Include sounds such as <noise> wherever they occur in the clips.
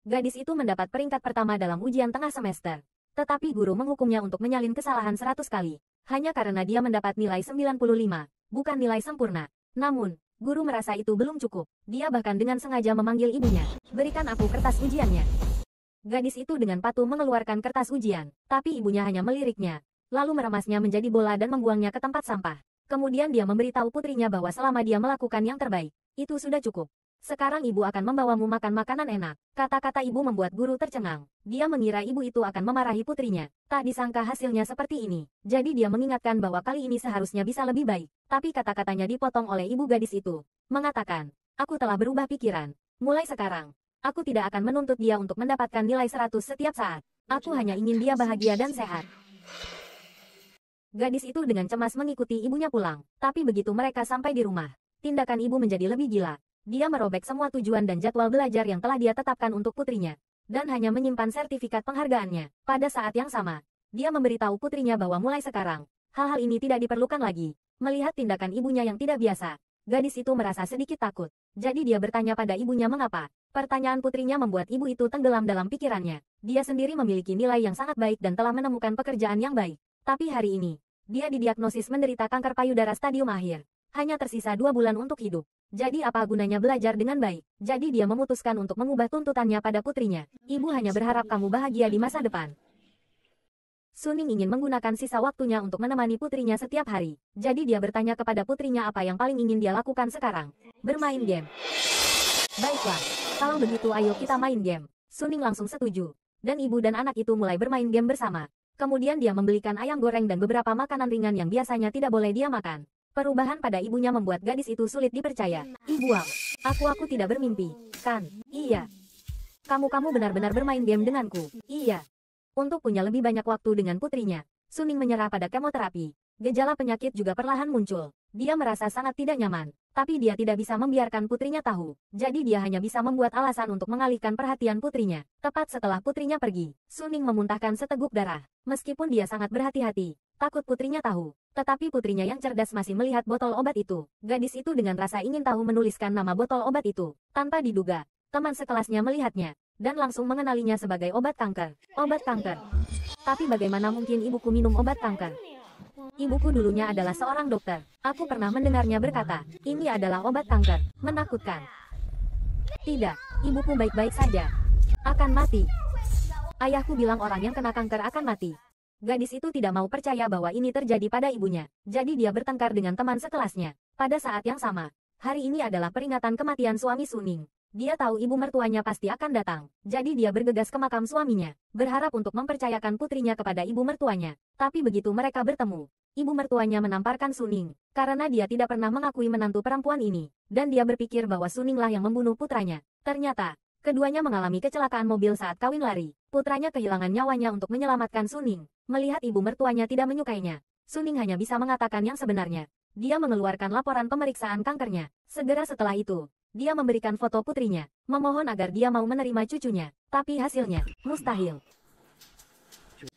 Gadis itu mendapat peringkat pertama dalam ujian tengah semester. Tetapi guru menghukumnya untuk menyalin kesalahan 100 kali. Hanya karena dia mendapat nilai 95, bukan nilai sempurna. Namun, guru merasa itu belum cukup. Dia bahkan dengan sengaja memanggil ibunya. Berikan aku kertas ujiannya. Gadis itu dengan patuh mengeluarkan kertas ujian, tapi ibunya hanya meliriknya, lalu meremasnya menjadi bola dan membuangnya ke tempat sampah. Kemudian dia memberitahu putrinya bahwa selama dia melakukan yang terbaik, itu sudah cukup. Sekarang ibu akan membawamu makan makanan enak. Kata-kata ibu membuat guru tercengang. Dia mengira ibu itu akan memarahi putrinya. Tak disangka hasilnya seperti ini. Jadi dia mengingatkan bahwa kali ini seharusnya bisa lebih baik. Tapi kata-katanya dipotong oleh ibu gadis itu. Mengatakan, aku telah berubah pikiran. Mulai sekarang, aku tidak akan menuntut dia untuk mendapatkan nilai 100 setiap saat. Aku hanya ingin dia bahagia dan sehat. Gadis itu dengan cemas mengikuti ibunya pulang. Tapi begitu mereka sampai di rumah, tindakan ibu menjadi lebih gila. Dia merobek semua tujuan dan jadwal belajar yang telah dia tetapkan untuk putrinya, dan hanya menyimpan sertifikat penghargaannya. Pada saat yang sama, dia memberitahu putrinya bahwa mulai sekarang, hal-hal ini tidak diperlukan lagi. Melihat tindakan ibunya yang tidak biasa, gadis itu merasa sedikit takut. Jadi dia bertanya pada ibunya mengapa. Pertanyaan putrinya membuat ibu itu tenggelam dalam pikirannya. Dia sendiri memiliki nilai yang sangat baik dan telah menemukan pekerjaan yang baik. Tapi hari ini, dia didiagnosis menderita kanker payudara stadium akhir. Hanya tersisa dua bulan untuk hidup. Jadi apa gunanya belajar dengan baik? Jadi dia memutuskan untuk mengubah tuntutannya pada putrinya. Ibu hanya berharap kamu bahagia di masa depan. Suning ingin menggunakan sisa waktunya untuk menemani putrinya setiap hari. Jadi dia bertanya kepada putrinya apa yang paling ingin dia lakukan sekarang. Bermain game. Baiklah, kalau begitu ayo kita main game. Suning langsung setuju. Dan ibu dan anak itu mulai bermain game bersama. Kemudian dia membelikan ayam goreng dan beberapa makanan ringan yang biasanya tidak boleh dia makan. Perubahan pada ibunya membuat gadis itu sulit dipercaya. Ibu, aku aku tidak bermimpi, kan? Iya. Kamu-kamu benar-benar bermain game denganku. Iya. Untuk punya lebih banyak waktu dengan putrinya, Suning menyerah pada kemoterapi. Gejala penyakit juga perlahan muncul. Dia merasa sangat tidak nyaman, tapi dia tidak bisa membiarkan putrinya tahu. Jadi dia hanya bisa membuat alasan untuk mengalihkan perhatian putrinya. Tepat setelah putrinya pergi, Suning memuntahkan seteguk darah. Meskipun dia sangat berhati-hati, takut putrinya tahu. Tetapi putrinya yang cerdas masih melihat botol obat itu. Gadis itu dengan rasa ingin tahu menuliskan nama botol obat itu. Tanpa diduga, teman sekelasnya melihatnya, dan langsung mengenalinya sebagai obat kanker. Obat kanker. Tapi bagaimana mungkin ibuku minum obat kanker? Ibuku dulunya adalah seorang dokter. Aku pernah mendengarnya berkata, ini adalah obat kanker. Menakutkan. Tidak, ibuku baik-baik saja. Akan mati. Ayahku bilang orang yang kena kanker akan mati. Gadis itu tidak mau percaya bahwa ini terjadi pada ibunya. Jadi dia bertengkar dengan teman sekelasnya. Pada saat yang sama, hari ini adalah peringatan kematian suami Suning. Dia tahu ibu mertuanya pasti akan datang. Jadi dia bergegas ke makam suaminya, berharap untuk mempercayakan putrinya kepada ibu mertuanya. Tapi begitu mereka bertemu, ibu mertuanya menamparkan Suning, karena dia tidak pernah mengakui menantu perempuan ini. Dan dia berpikir bahwa Suninglah yang membunuh putranya. Ternyata, Keduanya mengalami kecelakaan mobil saat kawin lari. Putranya kehilangan nyawanya untuk menyelamatkan Suning. Melihat ibu mertuanya tidak menyukainya, Suning hanya bisa mengatakan yang sebenarnya. Dia mengeluarkan laporan pemeriksaan kankernya. Segera setelah itu, dia memberikan foto putrinya, memohon agar dia mau menerima cucunya. Tapi hasilnya, mustahil.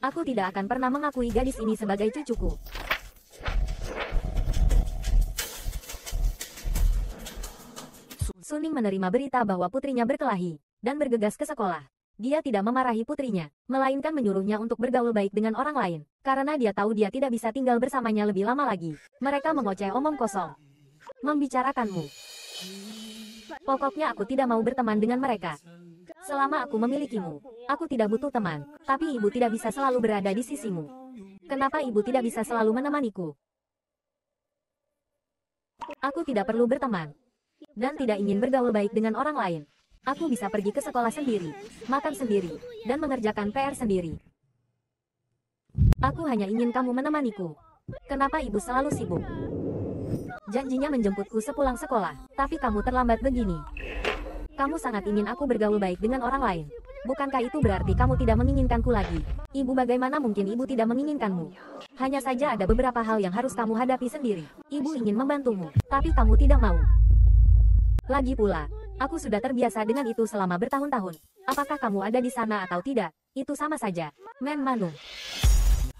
Aku tidak akan pernah mengakui gadis ini sebagai cucuku. Suning menerima berita bahwa putrinya berkelahi, dan bergegas ke sekolah. Dia tidak memarahi putrinya, melainkan menyuruhnya untuk bergaul baik dengan orang lain, karena dia tahu dia tidak bisa tinggal bersamanya lebih lama lagi. Mereka mengoceh omong kosong. Membicarakanmu. Pokoknya aku tidak mau berteman dengan mereka. Selama aku memilikimu, aku tidak butuh teman, tapi ibu tidak bisa selalu berada di sisimu. Kenapa ibu tidak bisa selalu menemaniku? Aku tidak perlu berteman, dan tidak ingin bergaul baik dengan orang lain. Aku bisa pergi ke sekolah sendiri, makan sendiri, dan mengerjakan PR sendiri. Aku hanya ingin kamu menemaniku. Kenapa ibu selalu sibuk? Janjinya menjemputku sepulang sekolah, tapi kamu terlambat begini. Kamu sangat ingin aku bergaul baik dengan orang lain. Bukankah itu berarti kamu tidak menginginkanku lagi? Ibu bagaimana mungkin ibu tidak menginginkanmu? Hanya saja ada beberapa hal yang harus kamu hadapi sendiri. Ibu ingin membantumu, tapi kamu tidak mau. Lagi pula, aku sudah terbiasa dengan itu selama bertahun-tahun. Apakah kamu ada di sana atau tidak? Itu sama saja. Men Manu.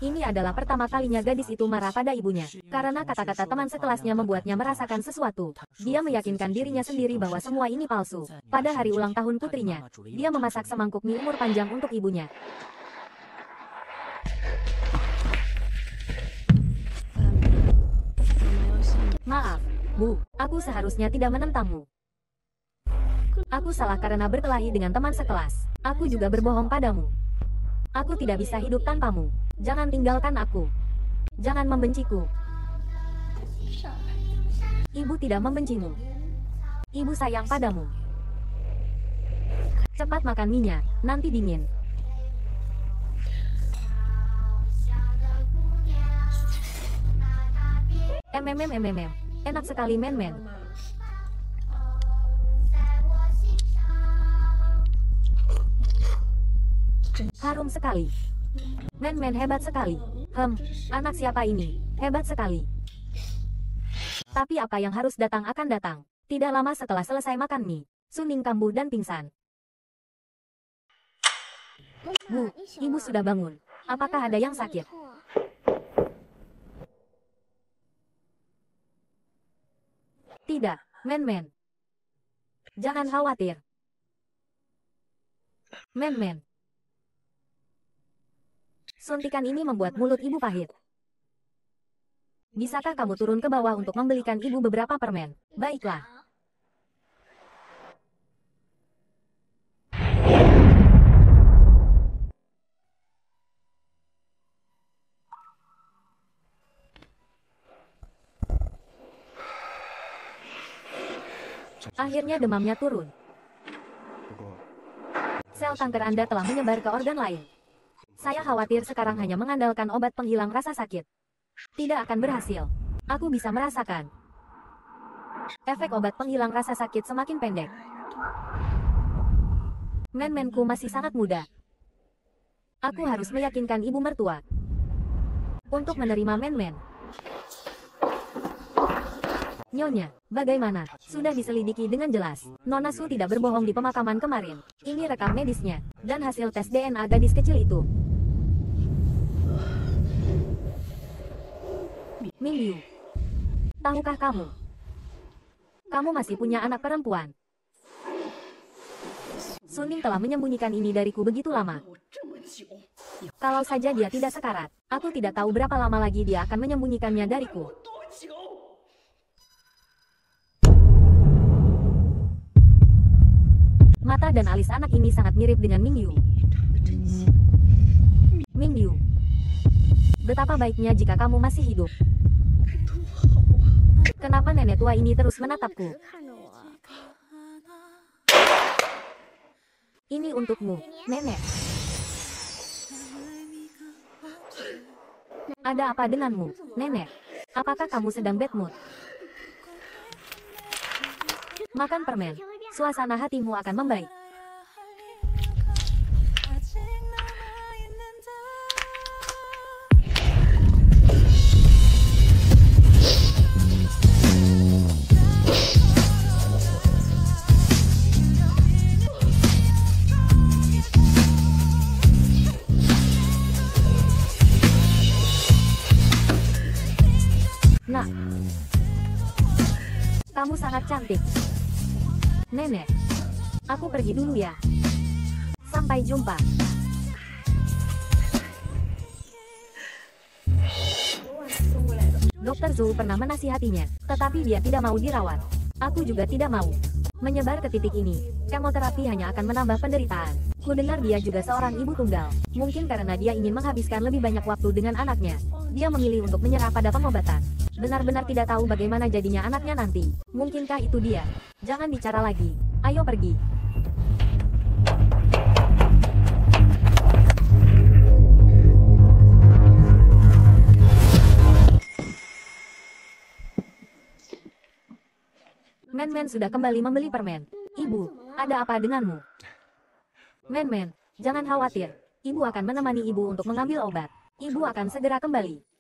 Ini adalah pertama kalinya gadis itu marah pada ibunya, karena kata-kata teman sekelasnya membuatnya merasakan sesuatu. Dia meyakinkan dirinya sendiri bahwa semua ini palsu. Pada hari ulang tahun putrinya, dia memasak semangkuk mie umur panjang untuk ibunya. Maaf, Bu, aku seharusnya tidak menentangmu. Aku salah karena berkelahi dengan teman sekelas. Aku juga berbohong padamu. Aku tidak bisa hidup tanpamu. Jangan tinggalkan aku. Jangan membenciku. Ibu tidak membencimu. Ibu sayang padamu. Cepat makan minyak, nanti dingin. MMMMMM. Enak sekali men-men. Harum sekali. Men-men hebat sekali. Hem, anak siapa ini? Hebat sekali. Tapi apa yang harus datang akan datang. Tidak lama setelah selesai makan mie, Suning kambuh dan pingsan. Bu, ibu sudah bangun. Apakah ada yang sakit? Tidak, men-men. Jangan khawatir. Men-men. Suntikan ini membuat mulut ibu pahit. Bisakah kamu turun ke bawah untuk membelikan ibu beberapa permen? Baiklah. Akhirnya demamnya turun. Sel kanker Anda telah menyebar ke organ lain. Saya khawatir sekarang hanya mengandalkan obat penghilang rasa sakit. Tidak akan berhasil. Aku bisa merasakan. Efek obat penghilang rasa sakit semakin pendek. Men-menku masih sangat muda. Aku harus meyakinkan ibu mertua. Untuk menerima men-men. Nyonya, bagaimana? Sudah diselidiki dengan jelas. Nona Su tidak berbohong di pemakaman kemarin. Ini rekam medisnya, dan hasil tes DNA gadis kecil itu. Mingyu, tahukah kamu? Kamu masih punya anak perempuan. Suning telah menyembunyikan ini dariku begitu lama. Kalau saja dia tidak sekarat, aku tidak tahu berapa lama lagi dia akan menyembunyikannya dariku. Mata dan alis anak ini sangat mirip dengan Mingyu. Mingyu, betapa baiknya jika kamu masih hidup. Kenapa nenek tua ini terus menatapku? Ini untukmu, nenek. Ada apa denganmu, nenek? Apakah kamu sedang bad mood? Makan permen suasana hatimu akan membaik. Cantik. Nenek, aku pergi dulu ya. Sampai jumpa. Dokter Zhu pernah menasihatinya, tetapi dia tidak mau dirawat. Aku juga tidak mau. Menyebar ke titik ini, kemoterapi hanya akan menambah penderitaan. Ku dengar dia juga seorang ibu tunggal. Mungkin karena dia ingin menghabiskan lebih banyak waktu dengan anaknya. Dia memilih untuk menyerah pada pengobatan. Benar-benar tidak tahu bagaimana jadinya anaknya nanti. Mungkinkah itu dia? Jangan bicara lagi. Ayo pergi. Men-men sudah kembali membeli permen. Ibu, ada apa denganmu? Men-men, jangan khawatir. Ibu akan menemani ibu untuk mengambil obat. Ibu akan segera kembali.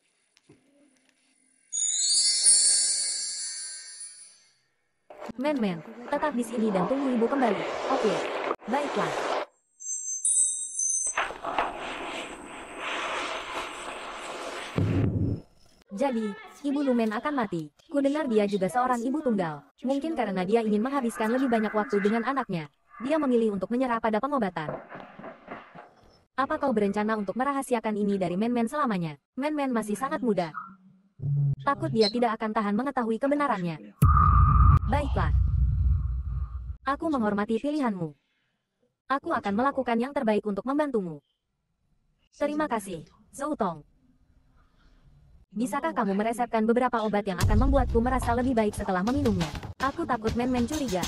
Men-men, tetap di sini dan tunggu ibu kembali. Oke, baiklah. Jadi, Ibu Lumen akan mati. Ku dengar dia juga seorang ibu tunggal. Mungkin karena dia ingin menghabiskan lebih banyak waktu dengan anaknya. Dia memilih untuk menyerah pada pengobatan. Apa kau berencana untuk merahasiakan ini dari Men-Men selamanya? Men-Men masih sangat muda. Takut dia tidak akan tahan mengetahui kebenarannya. Baiklah. Aku menghormati pilihanmu. Aku akan melakukan yang terbaik untuk membantumu. Terima kasih, Zoutong. Bisakah kamu meresepkan beberapa obat yang akan membuatku merasa lebih baik setelah meminumnya? Aku takut men-men curiga.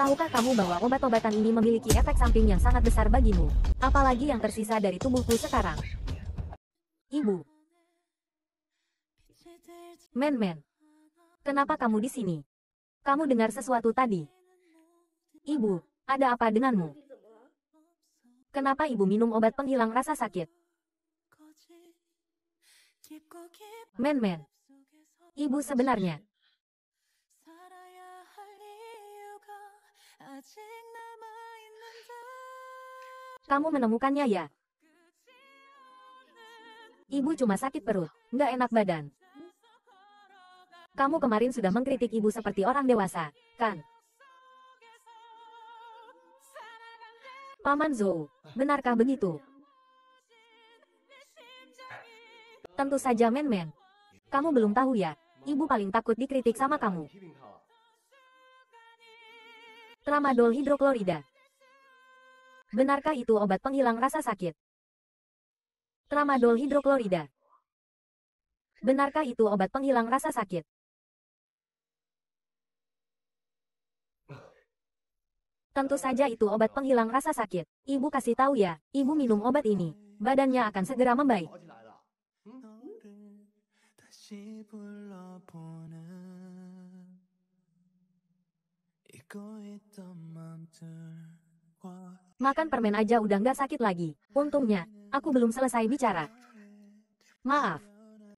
Tahukah kamu bahwa obat-obatan ini memiliki efek samping yang sangat besar bagimu? Apalagi yang tersisa dari tubuhku sekarang. Ibu. Men-men. Kenapa kamu di sini? Kamu dengar sesuatu tadi? Ibu, ada apa denganmu? Kenapa ibu minum obat penghilang rasa sakit? Men-men. Ibu sebenarnya. Kamu menemukannya ya? Ibu cuma sakit perut, nggak enak badan. Kamu kemarin sudah mengkritik ibu seperti orang dewasa, kan? Paman Zhou, benarkah begitu? Tentu saja men-men. Kamu belum tahu ya, ibu paling takut dikritik sama kamu. Tramadol hidroklorida. Benarkah itu obat penghilang rasa sakit? Tramadol hidroklorida. Benarkah itu obat penghilang rasa sakit? Tentu saja itu obat penghilang rasa sakit. Ibu kasih tahu ya, ibu minum obat ini. Badannya akan segera membaik. Makan permen aja udah nggak sakit lagi. Untungnya, aku belum selesai bicara. Maaf.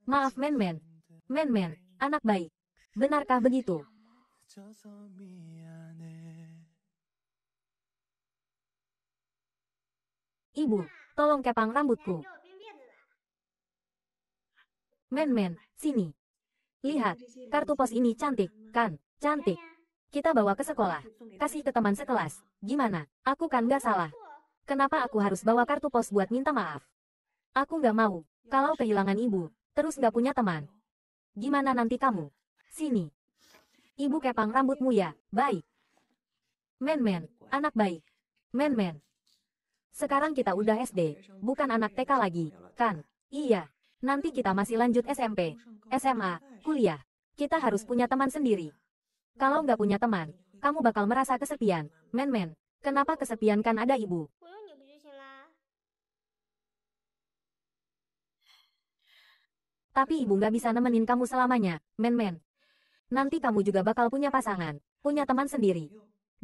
Maaf men-men. Men-men, anak baik. Benarkah begitu? Ibu, tolong kepang rambutku. Men-men, sini. Lihat, kartu pos ini cantik, kan? Cantik. Kita bawa ke sekolah. Kasih ke teman sekelas. Gimana? Aku kan gak salah. Kenapa aku harus bawa kartu pos buat minta maaf? Aku gak mau. Kalau kehilangan ibu, terus gak punya teman. Gimana nanti kamu? Sini. Ibu kepang rambutmu ya, baik. Men-men, anak baik. Men-men. Sekarang kita udah SD, bukan anak TK lagi, kan? Iya. Nanti kita masih lanjut SMP, SMA, kuliah. Kita harus punya teman sendiri. Kalau nggak punya teman, kamu bakal merasa kesepian. Men-men, kenapa kesepian kan ada ibu? Tapi ibu nggak bisa nemenin kamu selamanya, men-men. Nanti kamu juga bakal punya pasangan, punya teman sendiri.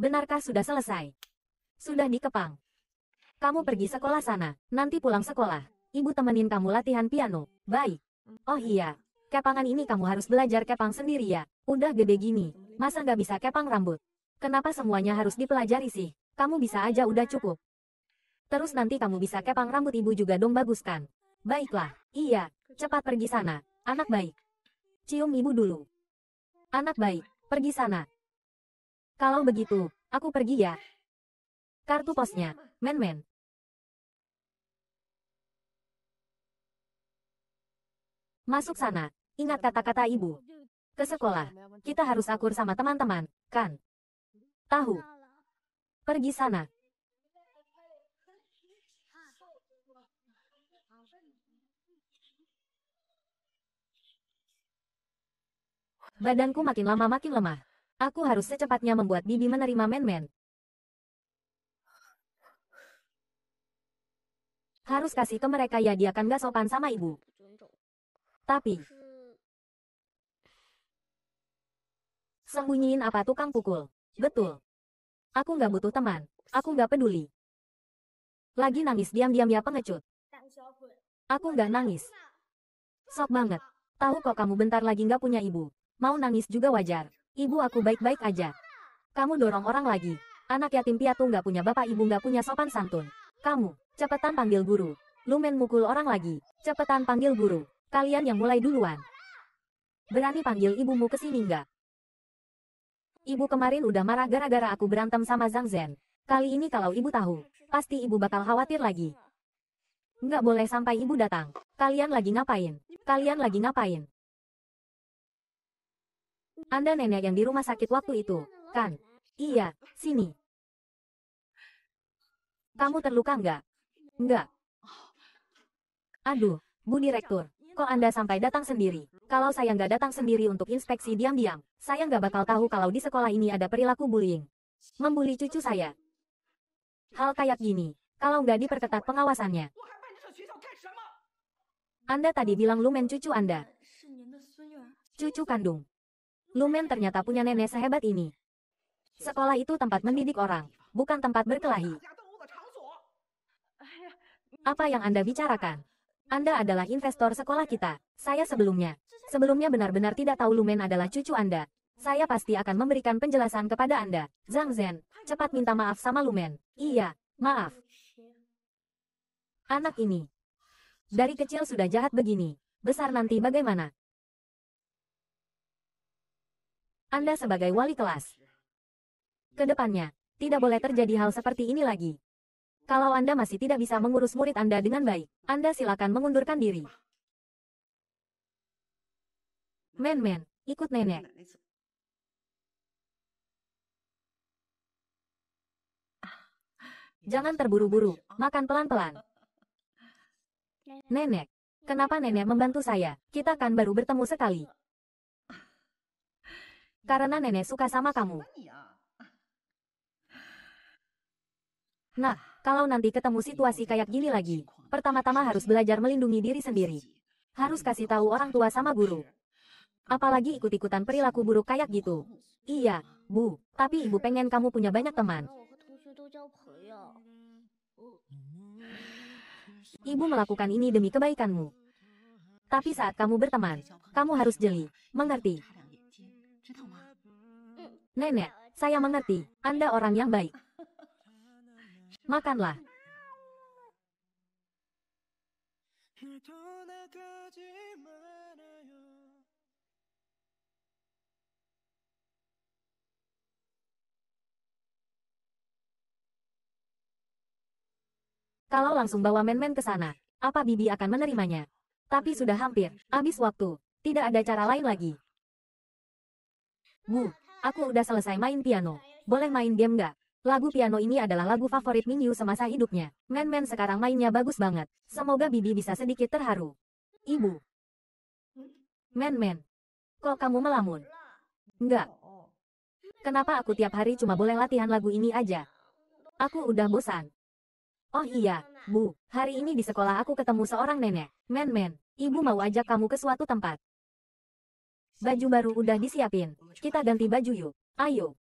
Benarkah sudah selesai? Sudah dikepang. Kamu pergi sekolah sana, nanti pulang sekolah. Ibu temenin kamu latihan piano. Baik. Oh iya, kepangan ini kamu harus belajar kepang sendiri ya. Udah gede gini, masa nggak bisa kepang rambut? Kenapa semuanya harus dipelajari sih? Kamu bisa aja udah cukup. Terus nanti kamu bisa kepang rambut ibu juga dong bagus kan? Baiklah, iya, cepat pergi sana, anak baik. Cium ibu dulu. Anak baik, pergi sana. Kalau begitu, aku pergi ya. Kartu posnya, men-men. Masuk sana. Ingat kata-kata ibu. Ke sekolah. Kita harus akur sama teman-teman, kan? Tahu. Pergi sana. Badanku makin lama makin lemah. Aku harus secepatnya membuat Bibi menerima men-men. Harus kasih ke mereka ya dia kan gak sopan sama ibu. Tapi, sembunyiin apa tukang pukul? Betul. Aku nggak butuh teman. Aku nggak peduli. Lagi nangis diam-diam ya pengecut. Aku nggak nangis. Sok banget. Tahu kok kamu bentar lagi nggak punya ibu. Mau nangis juga wajar. Ibu aku baik-baik aja. Kamu dorong orang lagi. Anak yatim piatu nggak punya bapak ibu nggak punya sopan santun. Kamu, cepetan panggil guru. Lumen mukul orang lagi. Cepetan panggil guru. Kalian yang mulai duluan. Berani panggil ibumu ke sini nggak? Ibu kemarin udah marah gara-gara aku berantem sama Zhang Zhen. Kali ini kalau ibu tahu, pasti ibu bakal khawatir lagi. Nggak boleh sampai ibu datang. Kalian lagi ngapain? Kalian lagi ngapain? Anda nenek yang di rumah sakit waktu itu, kan? Iya, sini. Kamu terluka nggak? Nggak. Aduh, Bu Direktur, kok Anda sampai datang sendiri? Kalau saya nggak datang sendiri untuk inspeksi diam-diam, saya nggak bakal tahu kalau di sekolah ini ada perilaku bullying. Membuli cucu saya. Hal kayak gini, kalau nggak diperketat pengawasannya. Anda tadi bilang Lumen cucu Anda. Cucu kandung. Lumen ternyata punya nenek sehebat ini. Sekolah itu tempat mendidik orang, bukan tempat berkelahi. Apa yang Anda bicarakan? Anda adalah investor sekolah kita. Saya sebelumnya, sebelumnya benar-benar tidak tahu Lumen adalah cucu Anda. Saya pasti akan memberikan penjelasan kepada Anda. Zhang Zhen, cepat minta maaf sama Lumen. Iya, maaf. Anak ini. Dari kecil sudah jahat begini. Besar nanti bagaimana? Anda sebagai wali kelas. Ke depannya, tidak boleh terjadi hal seperti ini lagi. Kalau Anda masih tidak bisa mengurus murid Anda dengan baik, Anda silakan mengundurkan diri. Men-men, ikut nenek. Jangan terburu-buru, makan pelan-pelan. Nenek, kenapa nenek membantu saya? Kita kan baru bertemu sekali. Karena nenek suka sama kamu. Nah, kalau nanti ketemu situasi kayak gini lagi, pertama-tama harus belajar melindungi diri sendiri. Harus kasih tahu orang tua sama guru. Apalagi ikut-ikutan perilaku buruk kayak gitu. Iya, Bu, tapi ibu pengen kamu punya banyak teman. Ibu melakukan ini demi kebaikanmu. Tapi saat kamu berteman, kamu harus jeli, mengerti. Nenek, saya mengerti, Anda orang yang baik. Makanlah. Kalau langsung bawa men-men ke sana, apa Bibi akan menerimanya? Tapi sudah hampir, habis waktu. Tidak ada cara lain lagi. Bu, aku udah selesai main piano. Boleh main game nggak? Lagu piano ini adalah lagu favorit Mingyu semasa hidupnya. Men-men sekarang mainnya bagus banget. Semoga Bibi bisa sedikit terharu. Ibu. Men-men. Kok kamu melamun? Enggak. Kenapa aku tiap hari cuma boleh latihan lagu ini aja? Aku udah bosan. Oh iya, Bu. Hari ini di sekolah aku ketemu seorang nenek. Men-men, ibu mau ajak kamu ke suatu tempat. Baju baru udah disiapin. Kita ganti baju yuk. Ayo.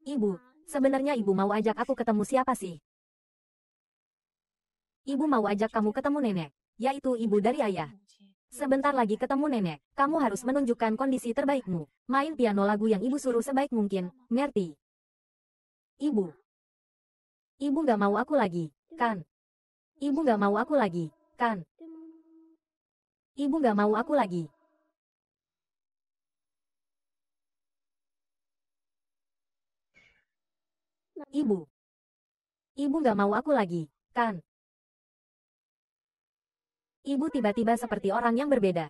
Ibu, sebenarnya ibu mau ajak aku ketemu siapa sih? Ibu mau ajak kamu ketemu nenek, yaitu ibu dari ayah. Sebentar lagi ketemu nenek, kamu harus menunjukkan kondisi terbaikmu. Main piano lagu yang ibu suruh sebaik mungkin, ngerti? Ibu. Ibu gak mau aku lagi, kan? Ibu gak mau aku lagi, kan? Ibu gak mau aku lagi. Ibu. Ibu gak mau aku lagi, kan? Ibu tiba-tiba seperti orang yang berbeda.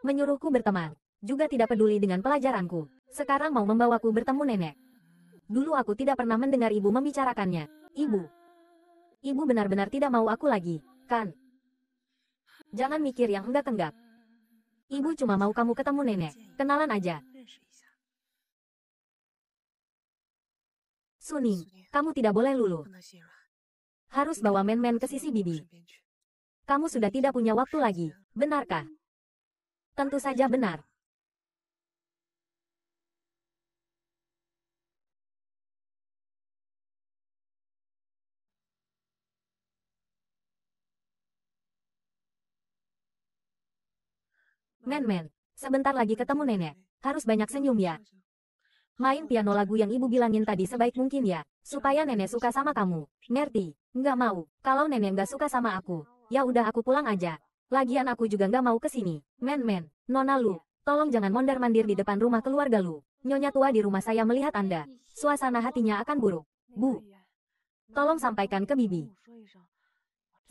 Menyuruhku berteman. Juga tidak peduli dengan pelajaranku. Sekarang mau membawaku bertemu nenek. Dulu aku tidak pernah mendengar ibu membicarakannya. Ibu. Ibu benar-benar tidak mau aku lagi, kan? Jangan mikir yang enggak-enggak. Ibu cuma mau kamu ketemu nenek. Kenalan aja. Suning, kamu tidak boleh lulu. Harus bawa men-men ke sisi bibi. Kamu sudah tidak punya waktu lagi, benarkah? Tentu saja benar. Men-men, sebentar lagi ketemu nenek. Harus banyak senyum ya. Main piano lagu yang ibu bilangin tadi sebaik mungkin ya, supaya nenek suka sama kamu. Ngerti? Nggak mau. Kalau nenek nggak suka sama aku, ya udah aku pulang aja. Lagian aku juga nggak mau ke sini. Men-men, Nona Lu, tolong jangan mondar-mandir di depan rumah keluarga Lu. Nyonya tua di rumah saya melihat Anda. Suasana hatinya akan buruk. Bu, tolong sampaikan ke Bibi.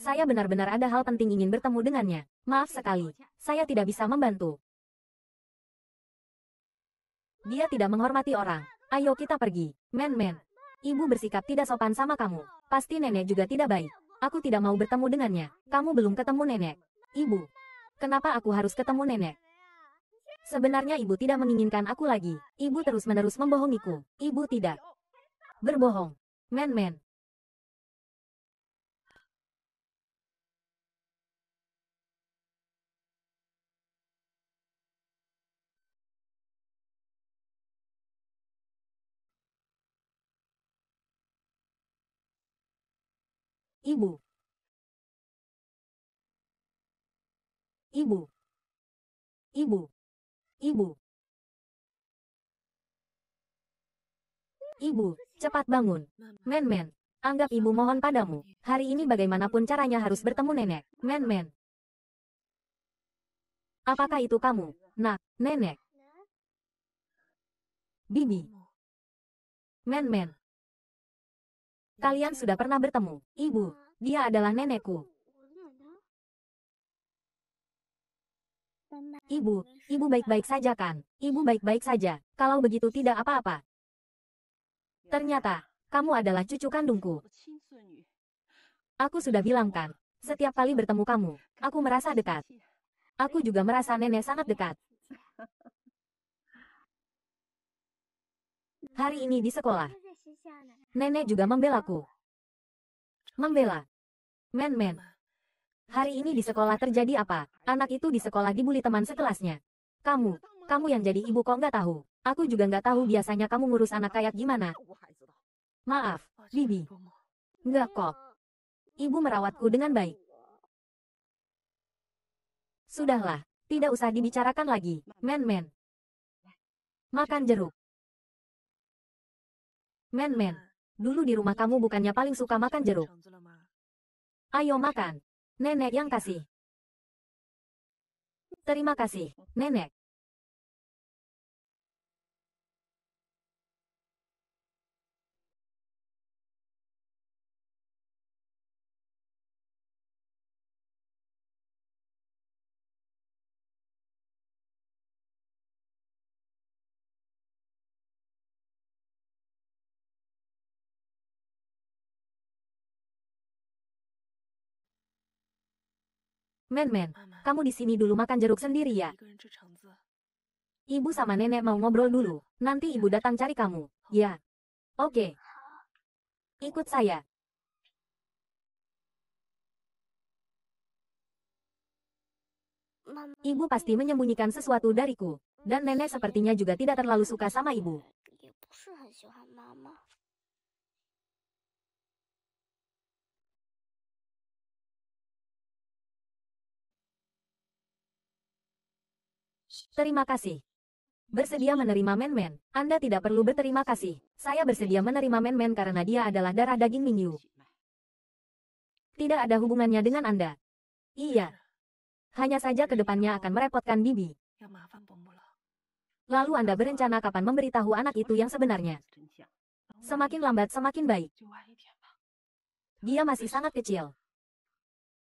Saya benar-benar ada hal penting ingin bertemu dengannya. Maaf sekali, saya tidak bisa membantu. Dia tidak menghormati orang. Ayo kita pergi. Men-men. Ibu bersikap tidak sopan sama kamu. Pasti nenek juga tidak baik. Aku tidak mau bertemu dengannya. Kamu belum ketemu nenek. Ibu. Kenapa aku harus ketemu nenek? Sebenarnya ibu tidak menginginkan aku lagi. Ibu terus-menerus membohongiku. Ibu tidak. Berbohong. Men-men. Ibu. Ibu. Ibu. Ibu. Ibu, cepat bangun. Men-men, anggap ibu mohon padamu. Hari ini bagaimanapun caranya harus bertemu nenek. Men-men. Apakah itu kamu? Nak, nenek. Bibi. Men-men. Kalian sudah pernah bertemu. Ibu, dia adalah nenekku. Ibu, ibu baik-baik saja kan? Ibu baik-baik saja. Kalau begitu tidak apa-apa. Ternyata, kamu adalah cucu kandungku. Aku sudah bilang kan, setiap kali bertemu kamu, aku merasa dekat. Aku juga merasa nenek sangat dekat. Hari ini di sekolah, nenek juga membelaku. Membela. Men-men. Hari ini di sekolah terjadi apa? Anak itu di sekolah dibully teman sekelasnya. Kamu, kamu yang jadi ibu kok nggak tahu? Aku juga nggak tahu biasanya kamu ngurus anak kayak gimana. Maaf, Bibi. Nggak kok. Ibu merawatku dengan baik. Sudahlah, tidak usah dibicarakan lagi, men-men. Makan jeruk. Men-men, dulu di rumah kamu bukannya paling suka makan jeruk. Ayo makan. Nenek yang kasih. Terima kasih, nenek. Men-men, kamu di sini dulu makan jeruk sendiri ya. Ibu sama nenek mau ngobrol dulu. Nanti ibu datang cari kamu. Ya. Oke. Ikut saya. Ibu pasti menyembunyikan sesuatu dariku. Dan nenek sepertinya juga tidak terlalu suka sama ibu. Terima kasih. Bersedia menerima men-men. Anda tidak perlu berterima kasih. Saya bersedia menerima men-men karena dia adalah darah daging Mingyu. Tidak ada hubungannya dengan Anda. Iya. Hanya saja ke depannya akan merepotkan Bibi. Lalu Anda berencana kapan memberitahu anak itu yang sebenarnya. Semakin lambat semakin baik. Dia masih sangat kecil.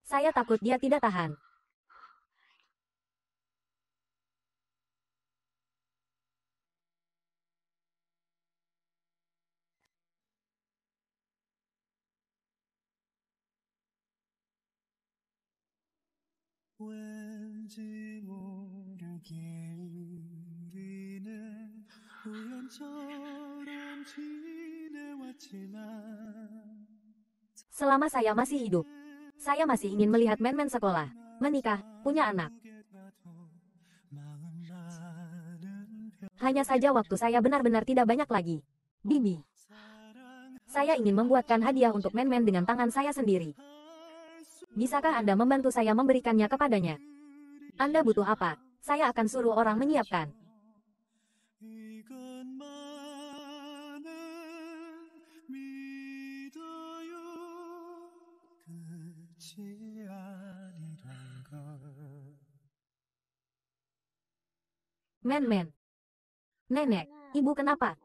Saya takut dia tidak tahan. 왠지모르게 우리는 우연처럼 지내왔지만 Selama saya masih hidup, saya masih ingin melihat men-men sekolah, menikah, punya anak. Hanya saja waktu saya benar-benar tidak banyak lagi. Bibi. Saya ingin membuatkan hadiah untuk men-men dengan tangan saya sendiri. Bisakah Anda membantu saya memberikannya kepadanya? Anda butuh apa? Saya akan suruh orang menyiapkan. Men men. Nenek, ibu kenapa?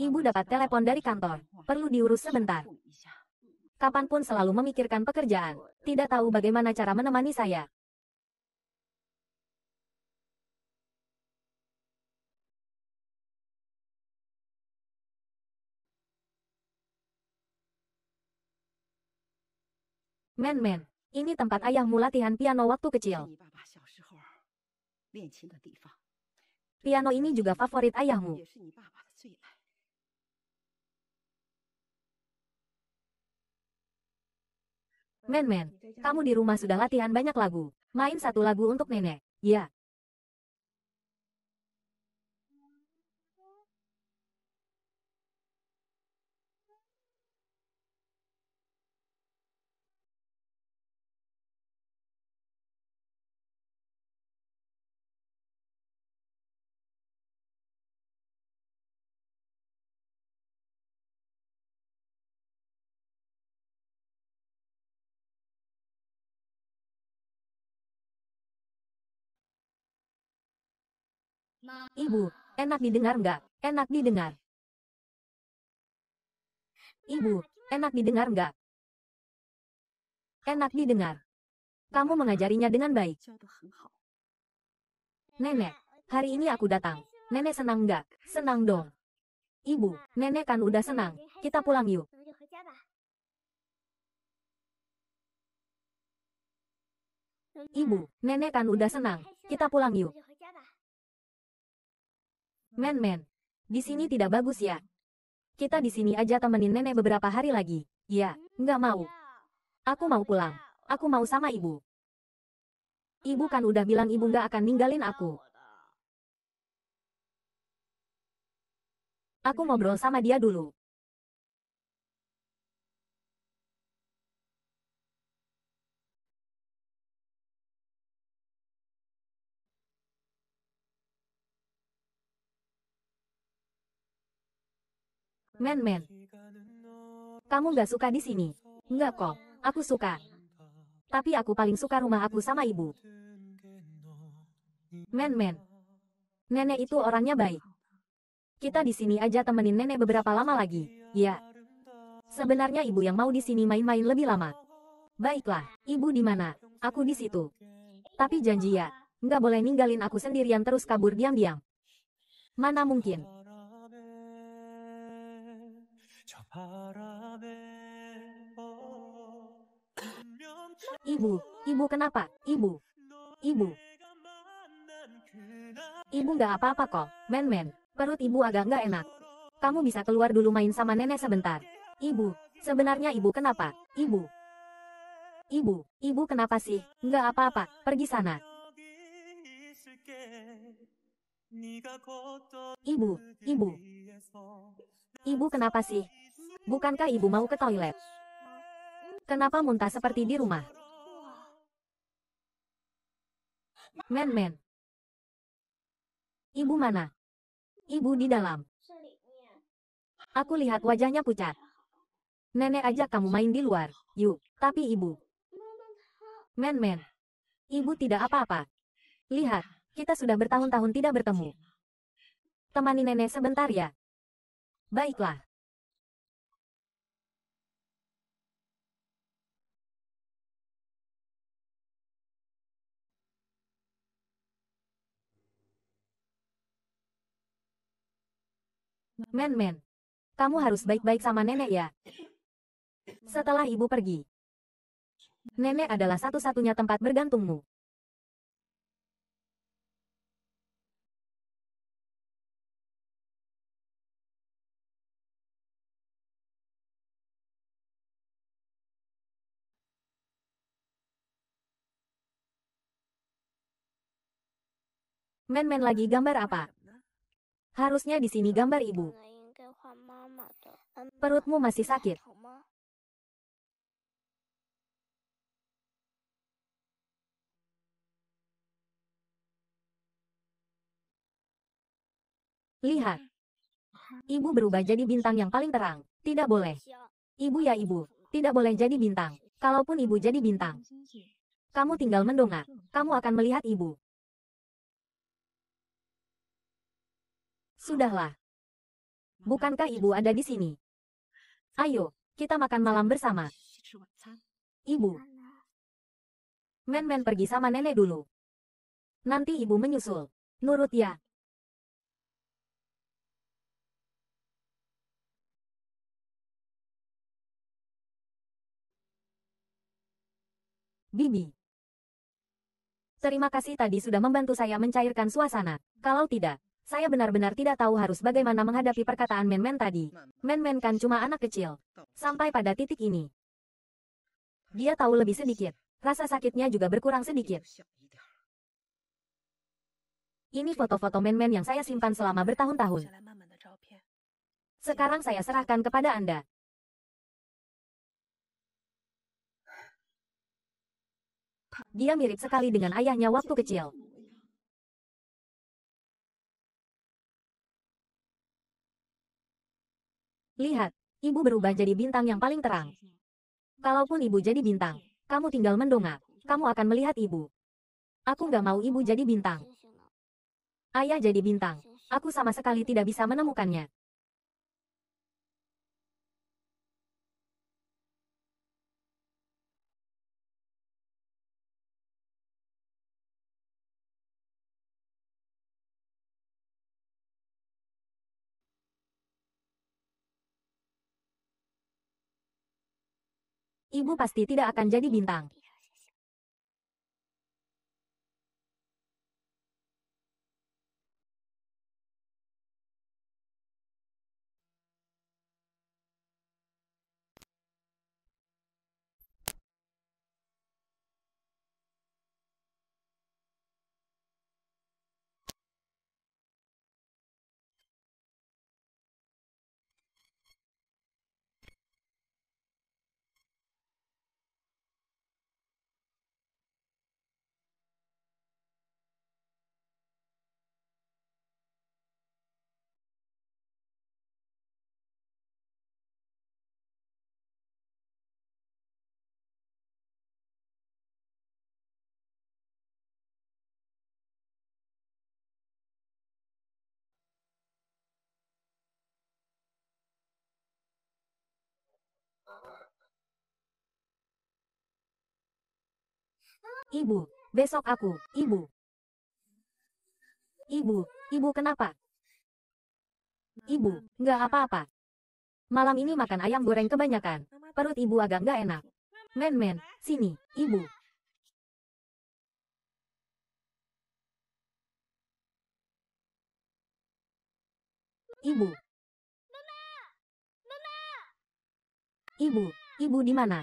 Ibu dapat telepon dari kantor. Perlu diurus sebentar. Kapan pun selalu memikirkan pekerjaan. Tidak tahu bagaimana cara menemani saya. Men Men, ini tempat ayahmu latihan piano waktu kecil. Piano ini juga favorit ayahmu. Men Men, kamu di rumah sudah latihan banyak lagu. Main satu lagu untuk nenek. Ya, Ibu, enak didengar nggak? Enak didengar. Ibu, enak didengar nggak? Enak didengar. Kamu mengajarinya dengan baik. Nenek, hari ini aku datang. Nenek senang nggak? Senang dong. Ibu, nenek kan udah senang. Kita pulang yuk. Ibu, nenek kan udah senang. Kita pulang yuk. Men men, di sini tidak bagus ya. Kita di sini aja temenin nenek beberapa hari lagi. Ya, nggak mau. Aku mau pulang. Aku mau sama ibu. Ibu kan udah bilang ibu nggak akan ninggalin aku. Aku ngobrol sama dia dulu. Men men, kamu nggak suka di sini? Nggak kok, aku suka. Tapi aku paling suka rumah aku sama ibu. Men men, nenek itu orangnya baik. Kita di sini aja temenin nenek beberapa lama lagi. Ya. Sebenarnya ibu yang mau di sini main-main lebih lama. Baiklah, ibu di mana? Aku di situ. Tapi janji ya, nggak boleh ninggalin aku sendirian terus kabur diam-diam. Mana mungkin? Ibu, ibu kenapa? Ibu, ibu. Ibu nggak apa-apa kok, men-men. Perut ibu agak nggak enak. Kamu bisa keluar dulu main sama nenek sebentar. Ibu, sebenarnya ibu kenapa? Ibu. Ibu, ibu kenapa sih? Nggak apa-apa, pergi sana. Ibu, ibu. Ibu kenapa sih? Bukankah ibu mau ke toilet? Kenapa muntah seperti di rumah? Men, men. Ibu mana? Ibu di dalam. Aku lihat wajahnya pucat. Nenek ajak kamu main di luar, yuk. Tapi ibu. Men, men. Ibu tidak apa-apa. Lihat, kita sudah bertahun-tahun tidak bertemu. Temani nenek sebentar ya. Baiklah. Men men, kamu harus baik-baik sama nenek ya. Setelah ibu pergi, nenek adalah satu-satunya tempat bergantungmu. Men-men lagi gambar apa? Harusnya di sini gambar ibu. Perutmu masih sakit. Lihat. Ibu berubah jadi bintang yang paling terang. Tidak boleh. Ibu ya ibu. Tidak boleh jadi bintang. Kalaupun ibu jadi bintang. Kamu tinggal mendongak. Kamu akan melihat ibu. Sudahlah. Bukankah ibu ada di sini? Ayo, kita makan malam bersama. Ibu. Men-men pergi sama nenek dulu. Nanti ibu menyusul. Nurut ya. Bibi. Terima kasih tadi sudah membantu saya mencairkan suasana. Kalau tidak, saya benar-benar tidak tahu harus bagaimana menghadapi perkataan Men-Men tadi. Men-Men kan cuma anak kecil. Sampai pada titik ini. Dia tahu lebih sedikit. Rasa sakitnya juga berkurang sedikit. Ini foto-foto Men-Men yang saya simpan selama bertahun-tahun. Sekarang saya serahkan kepada Anda. Dia mirip sekali dengan ayahnya waktu kecil. Lihat, ibu berubah jadi bintang yang paling terang. Kalaupun ibu jadi bintang, kamu tinggal mendongak, kamu akan melihat ibu. Aku gak mau ibu jadi bintang. Ayah jadi bintang, aku sama sekali tidak bisa menemukannya. Ibu pasti tidak akan jadi bintang. Ibu, besok aku, ibu. Ibu, ibu kenapa? Ibu, nggak apa-apa. Malam ini makan ayam goreng kebanyakan. Perut ibu agak nggak enak. Men-men, sini, ibu. Ibu. Ibu, ibu di mana?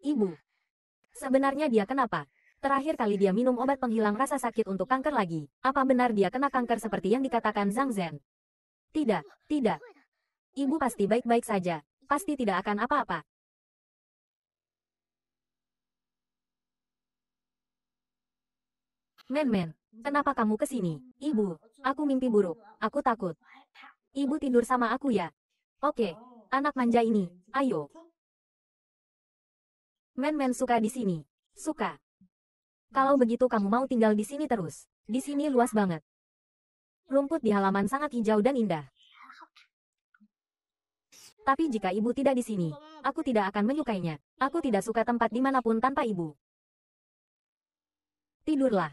Ibu. Sebenarnya dia kenapa? Terakhir kali dia minum obat penghilang rasa sakit untuk kanker lagi. Apa benar dia kena kanker seperti yang dikatakan Zhang Zhen? Tidak, tidak. Ibu pasti baik-baik saja. Pasti tidak akan apa-apa. Men-men, kenapa kamu ke sini? Ibu, aku mimpi buruk. Aku takut. Ibu tidur sama aku ya? Oke, anak manja ini. Ayo. Men-men suka di sini. Suka. Kalau begitu kamu mau tinggal di sini terus. Di sini luas banget. Rumput di halaman sangat hijau dan indah. Tapi jika ibu tidak di sini, aku tidak akan menyukainya. Aku tidak suka tempat di mana pun tanpa ibu. Tidurlah.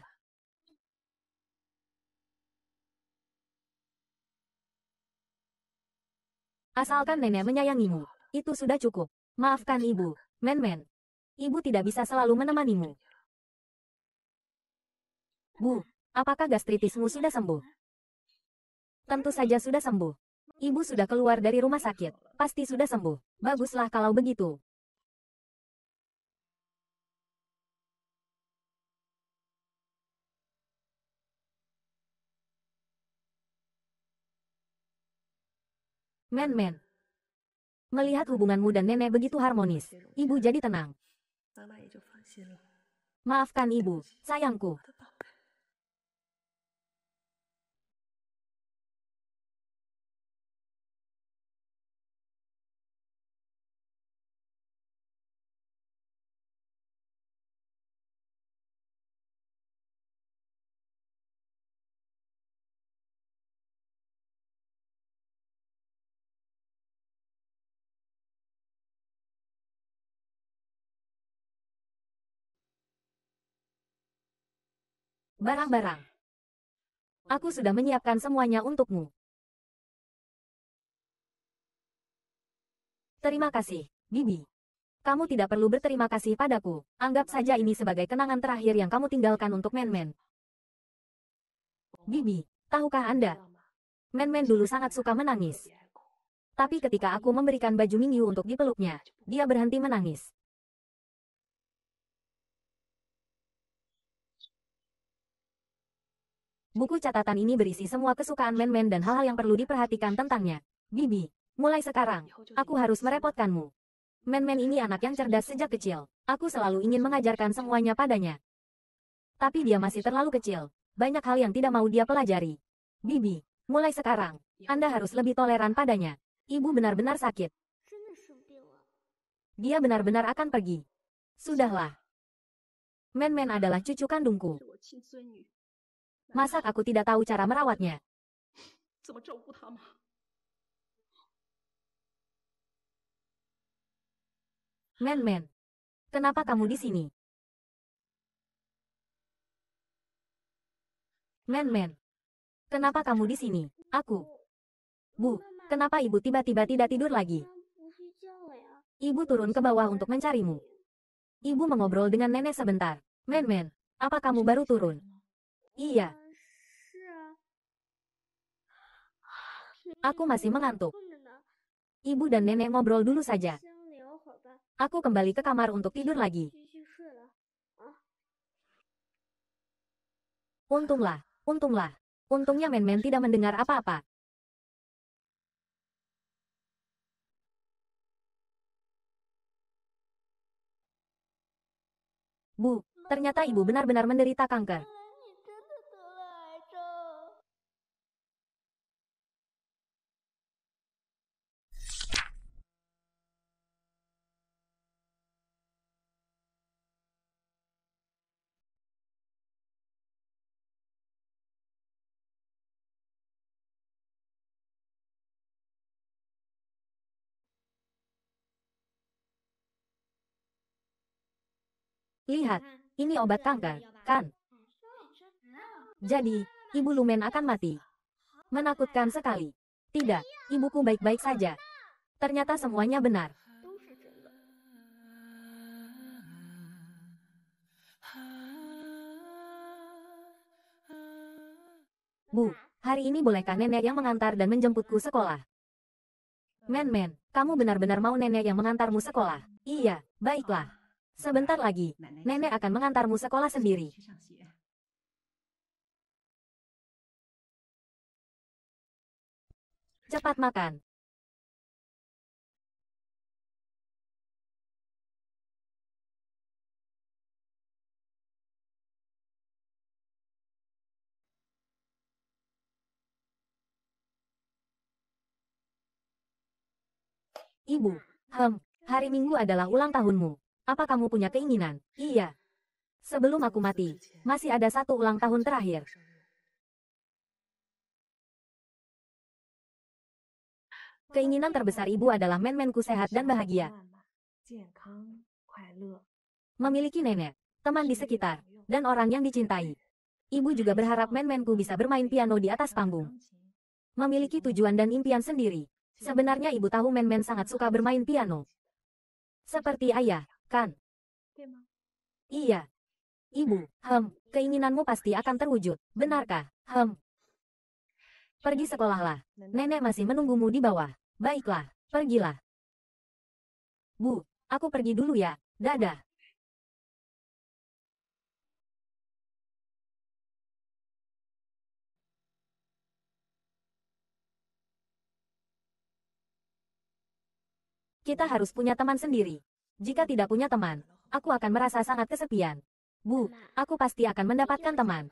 Asalkan nenek menyayangimu, itu sudah cukup. Maafkan ibu, men-men. Ibu tidak bisa selalu menemanimu. Bu, apakah gastritismu sudah sembuh? Tentu saja sudah sembuh. Ibu sudah keluar dari rumah sakit. Pasti sudah sembuh. Baguslah kalau begitu. Men-men. Melihat hubunganmu dan nenek begitu harmonis, ibu jadi tenang. 妈妈也就放心了。 Maafkan ibu, sayangku. Barang-barang. Aku sudah menyiapkan semuanya untukmu. Terima kasih, Bibi. Kamu tidak perlu berterima kasih padaku. Anggap saja ini sebagai kenangan terakhir yang kamu tinggalkan untuk Men-Men. Bibi, tahukah Anda? Men-Men dulu sangat suka menangis. Tapi ketika aku memberikan baju Mingyu untuk dipeluknya, dia berhenti menangis. Buku catatan ini berisi semua kesukaan Menmen dan hal-hal yang perlu diperhatikan tentangnya. Bibi, mulai sekarang, aku harus merepotkanmu. Menmen ini anak yang cerdas sejak kecil. Aku selalu ingin mengajarkan semuanya padanya. Tapi dia masih terlalu kecil. Banyak hal yang tidak mau dia pelajari. Bibi, mulai sekarang, Anda harus lebih toleran padanya. Ibu benar-benar sakit. Dia benar-benar akan pergi. Sudahlah. Menmen adalah cucu kandungku. Masak aku tidak tahu cara merawatnya. Men Men, kenapa kamu di sini? Men Men, kenapa kamu di sini? Aku. Bu, kenapa ibu tiba-tiba tidak tidur lagi? Ibu turun ke bawah untuk mencarimu. Ibu mengobrol dengan nenek sebentar. Men Men, apa kamu baru turun? Iya. Aku masih mengantuk. Ibu dan nenek ngobrol dulu saja. Aku kembali ke kamar untuk tidur lagi. Untunglah, untunglah. Untungnya Men-Men tidak mendengar apa-apa. Bu, ternyata ibu benar-benar menderita kanker. Lihat, nah, ini iya, obat iya, iya, kanker, kan? Jadi, ibu Lumen akan mati. Menakutkan sekali. Tidak, ibuku baik-baik saja. Ternyata semuanya benar. Bu, hari ini bolehkah nenek yang mengantar dan menjemputku sekolah? Men-men, kamu benar-benar mau nenek yang mengantarmu sekolah? Iya, baiklah. Sebentar lagi, nenek akan mengantarmu sekolah sendiri. Cepat makan. Ibu, hem, hari Minggu adalah ulang tahunmu. Apa kamu punya keinginan? Iya. Sebelum aku mati, masih ada satu ulang tahun terakhir. Keinginan terbesar ibu adalah men-menku sehat dan bahagia. Memiliki nenek, teman di sekitar, dan orang yang dicintai. Ibu juga berharap men-menku bisa bermain piano di atas panggung. Memiliki tujuan dan impian sendiri. Sebenarnya ibu tahu men-men sangat suka bermain piano. Seperti ayah, kan? Iya. Ibu, hem, keinginanmu pasti akan terwujud. Benarkah? Hem. Pergi sekolahlah. Nenek masih menunggumu di bawah. Baiklah, pergilah. Bu, aku pergi dulu ya. Dadah. Kita harus punya teman sendiri. Jika tidak punya teman, aku akan merasa sangat kesepian. Bu, aku pasti akan mendapatkan teman.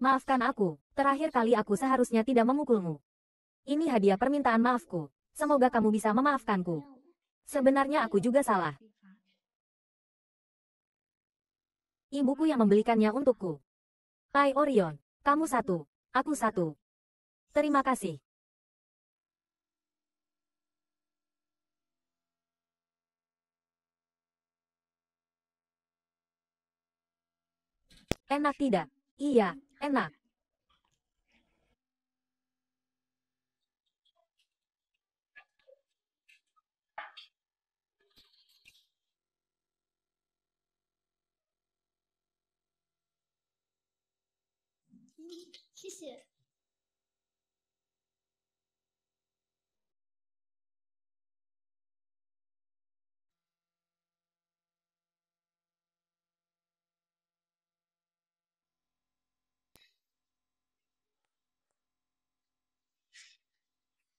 Maafkan aku, terakhir kali aku seharusnya tidak memukulmu. Ini hadiah permintaan maafku. Semoga kamu bisa memaafkanku. Sebenarnya aku juga salah. Ibuku yang membelikannya untukku. Pai Orion, kamu satu, Aku satu. Terima kasih. Enak tidak? Iya, enak.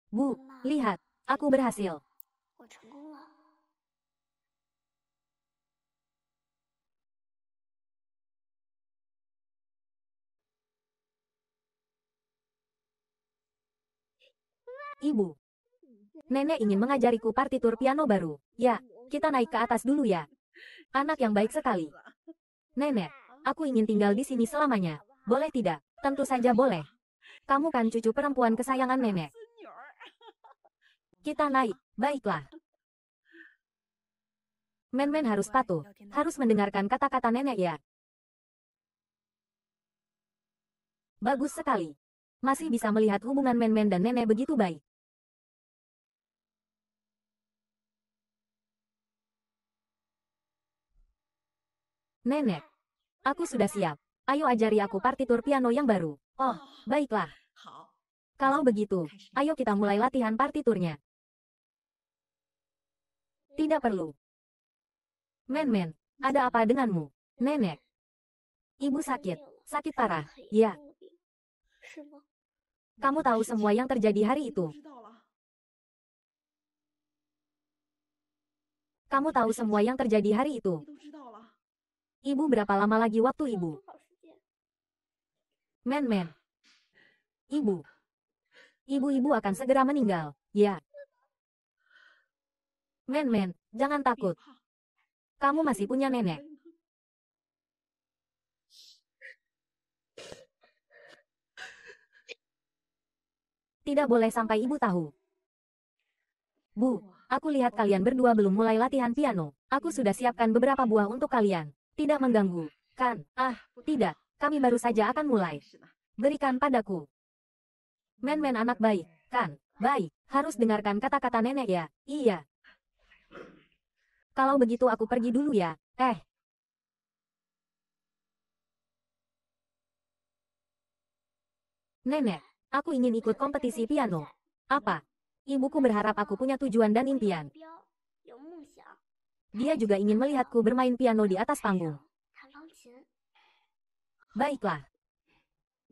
Bu, lihat, aku berhasil. Ibu, nenek ingin mengajariku partitur piano baru. Ya, kita naik ke atas dulu ya. Anak yang baik sekali. Nenek, aku ingin tinggal di sini selamanya. Boleh tidak? Tentu saja boleh. Kamu kan cucu perempuan kesayangan nenek. Kita naik, baiklah. Men-men harus patuh, harus mendengarkan kata-kata nenek ya. Bagus sekali. Masih bisa melihat hubungan men-men dan nenek begitu baik. Nenek, aku sudah siap. Ayo ajari aku partitur piano yang baru. Oh, baiklah. Oh, Kalau oh. begitu, ayo kita mulai latihan partiturnya. Tidak perlu. Men-men, ada apa denganmu, nenek? Ibu sakit, sakit parah, ya. Kamu tahu semua yang terjadi hari itu. Kamu tahu semua yang terjadi hari itu. Ibu berapa lama lagi waktu ibu? Men-men. Ibu. Ibu-ibu akan segera meninggal, ya. Men men, jangan takut. Kamu masih punya nenek. Tidak boleh sampai ibu tahu. Bu, aku lihat kalian berdua belum mulai latihan piano. Aku sudah siapkan beberapa buah untuk kalian. Tidak mengganggu, kan? Ah, tidak. Kami baru saja akan mulai. Berikan padaku. Men-men anak baik, kan? Baik, harus dengarkan kata-kata nenek ya. Iya, kalau begitu aku pergi dulu ya, eh. Nenek, aku ingin ikut kompetisi piano. Apa? Ibuku berharap aku punya tujuan dan impian. Dia juga ingin melihatku bermain piano di atas panggung. Baiklah.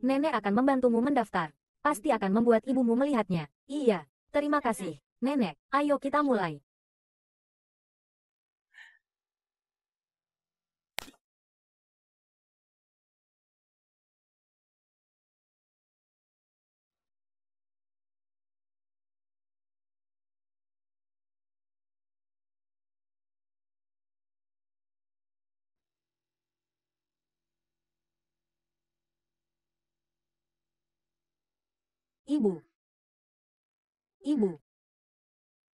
Nenek akan membantumu mendaftar. Pasti akan membuat ibumu melihatnya. Iya, terima kasih. Nenek, ayo kita mulai. Ibu. Ibu.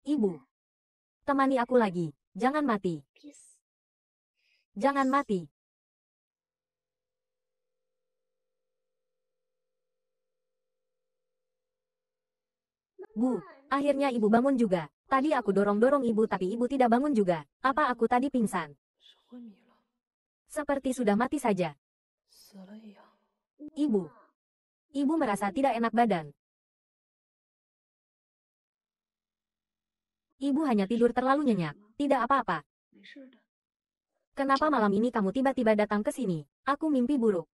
Ibu. Temani aku lagi. Jangan mati. Jangan mati. Bu, akhirnya ibu bangun juga. Tadi aku dorong-dorong ibu tapi ibu tidak bangun juga. Apa aku tadi pingsan? Seperti sudah mati saja. Ya. Ibu. Ibu merasa tidak enak badan. Ibu hanya tidur terlalu nyenyak. Tidak apa-apa. Kenapa malam ini kamu tiba-tiba datang ke sini? Aku mimpi buruk.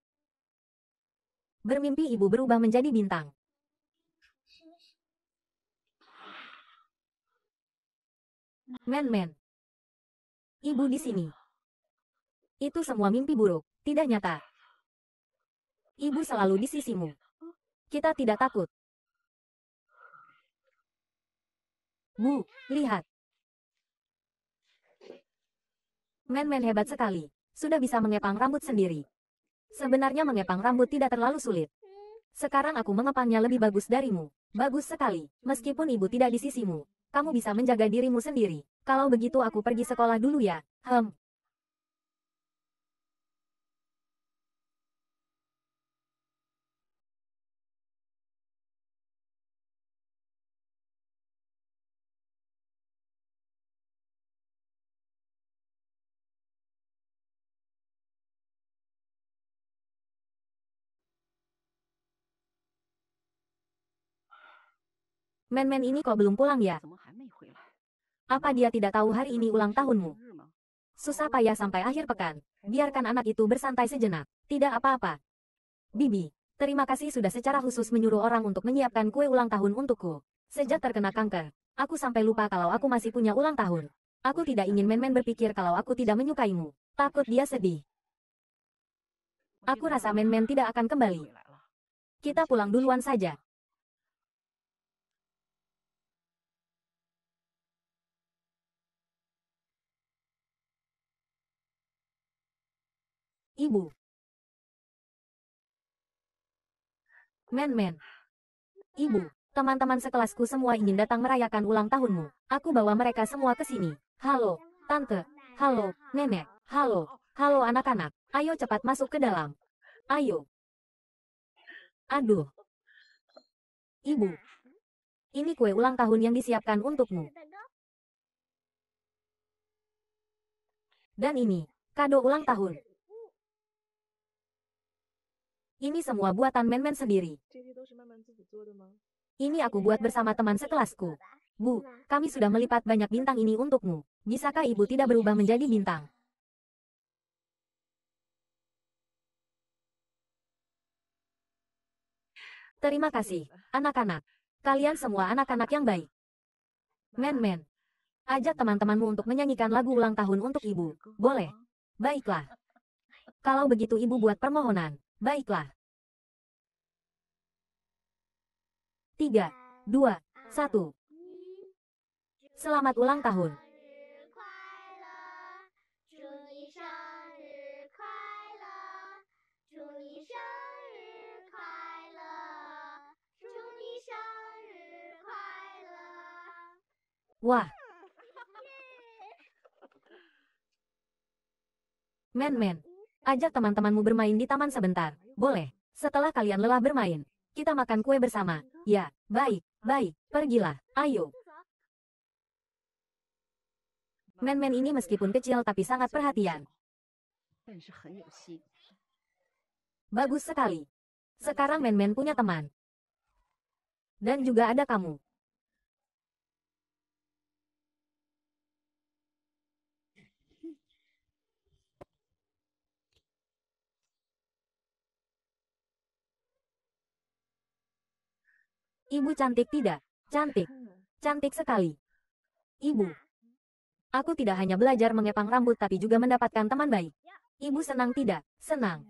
Bermimpi ibu berubah menjadi bintang. Men-men. Ibu di sini. Itu semua mimpi buruk, tidak nyata. Ibu selalu di sisimu. Kita tidak takut. Bu, lihat. Men-men hebat sekali. Sudah bisa mengepang rambut sendiri. Sebenarnya mengepang rambut tidak terlalu sulit. Sekarang aku mengepangnya lebih bagus darimu. Bagus sekali. Meskipun ibu tidak di sisimu, kamu bisa menjaga dirimu sendiri. Kalau begitu aku pergi sekolah dulu ya. Hem. Men-men ini kok belum pulang ya? Apa dia tidak tahu hari ini ulang tahunmu? Susah payah sampai akhir pekan. Biarkan anak itu bersantai sejenak. Tidak apa-apa. Bibi, terima kasih sudah secara khusus menyuruh orang untuk menyiapkan kue ulang tahun untukku. Sejak terkena kanker, aku sampai lupa kalau aku masih punya ulang tahun. Aku tidak ingin men-men berpikir kalau aku tidak menyukaimu. Takut dia sedih. Aku rasa men-men tidak akan kembali. Kita pulang duluan saja. Ibu. Men-men. Ibu, teman-teman sekelasku semua ingin datang merayakan ulang tahunmu. Aku bawa mereka semua ke sini. Halo, tante. Halo, nenek. Halo, halo anak-anak. Ayo cepat masuk ke dalam. Ayo. Aduh. Ibu. Ini kue ulang tahun yang disiapkan untukmu. Dan ini, kado ulang tahun. Ini semua buatan Menmen -men sendiri. Ini aku buat bersama teman sekelasku. Bu, kami sudah melipat banyak bintang ini untukmu. Bisakah ibu tidak berubah menjadi bintang? Terima kasih, anak-anak. Kalian semua anak-anak yang baik. Men-men. Ajak teman-temanmu untuk menyanyikan lagu ulang tahun untuk ibu, boleh? Baiklah. Kalau begitu ibu buat permohonan. Baiklah. 3, 2, 1. Selamat ulang tahun. Wah. Men-men, Ajak teman-temanmu bermain di taman sebentar, boleh. Setelah kalian lelah bermain, kita makan kue bersama. Ya, baik, baik, pergilah, ayo. Men-men ini meskipun kecil tapi sangat perhatian. Bagus sekali. Sekarang men-men punya teman. Dan juga ada kamu. Ibu cantik tidak? Cantik. Cantik sekali. Ibu. Aku tidak hanya belajar mengepang rambut tapi juga mendapatkan teman baik. Ibu senang tidak? Senang.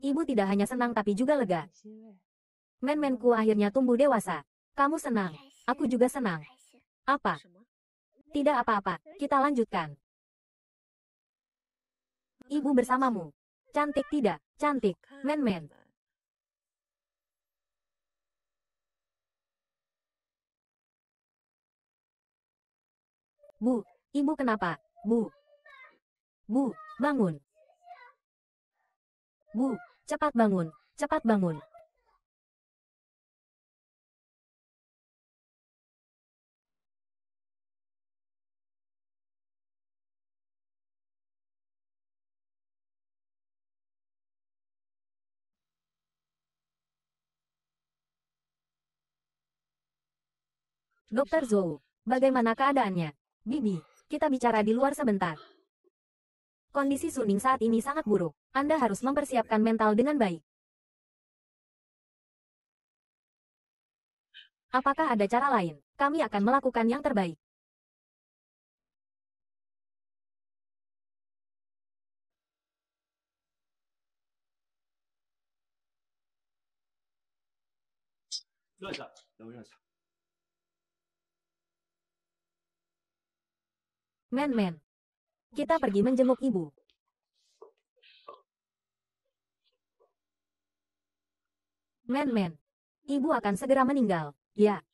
Ibu tidak hanya senang tapi juga lega. Men-menku akhirnya tumbuh dewasa. Kamu senang. Aku juga senang. Apa? Tidak apa-apa. Kita lanjutkan. Ibu bersamamu. Cantik tidak? Cantik. Men-men. Bu, ibu kenapa? Bu. Bu, bangun. Bu, cepat bangun. Cepat bangun. Dokter Zhou, bagaimana keadaannya? Bibi, kita bicara di luar sebentar. Kondisi Suning saat ini sangat buruk. Anda harus mempersiapkan mental dengan baik. Apakah ada cara lain? Kami akan melakukan yang terbaik. Men-men. Kita pergi menjenguk ibu. Men-men. Ibu akan segera meninggal. Ya.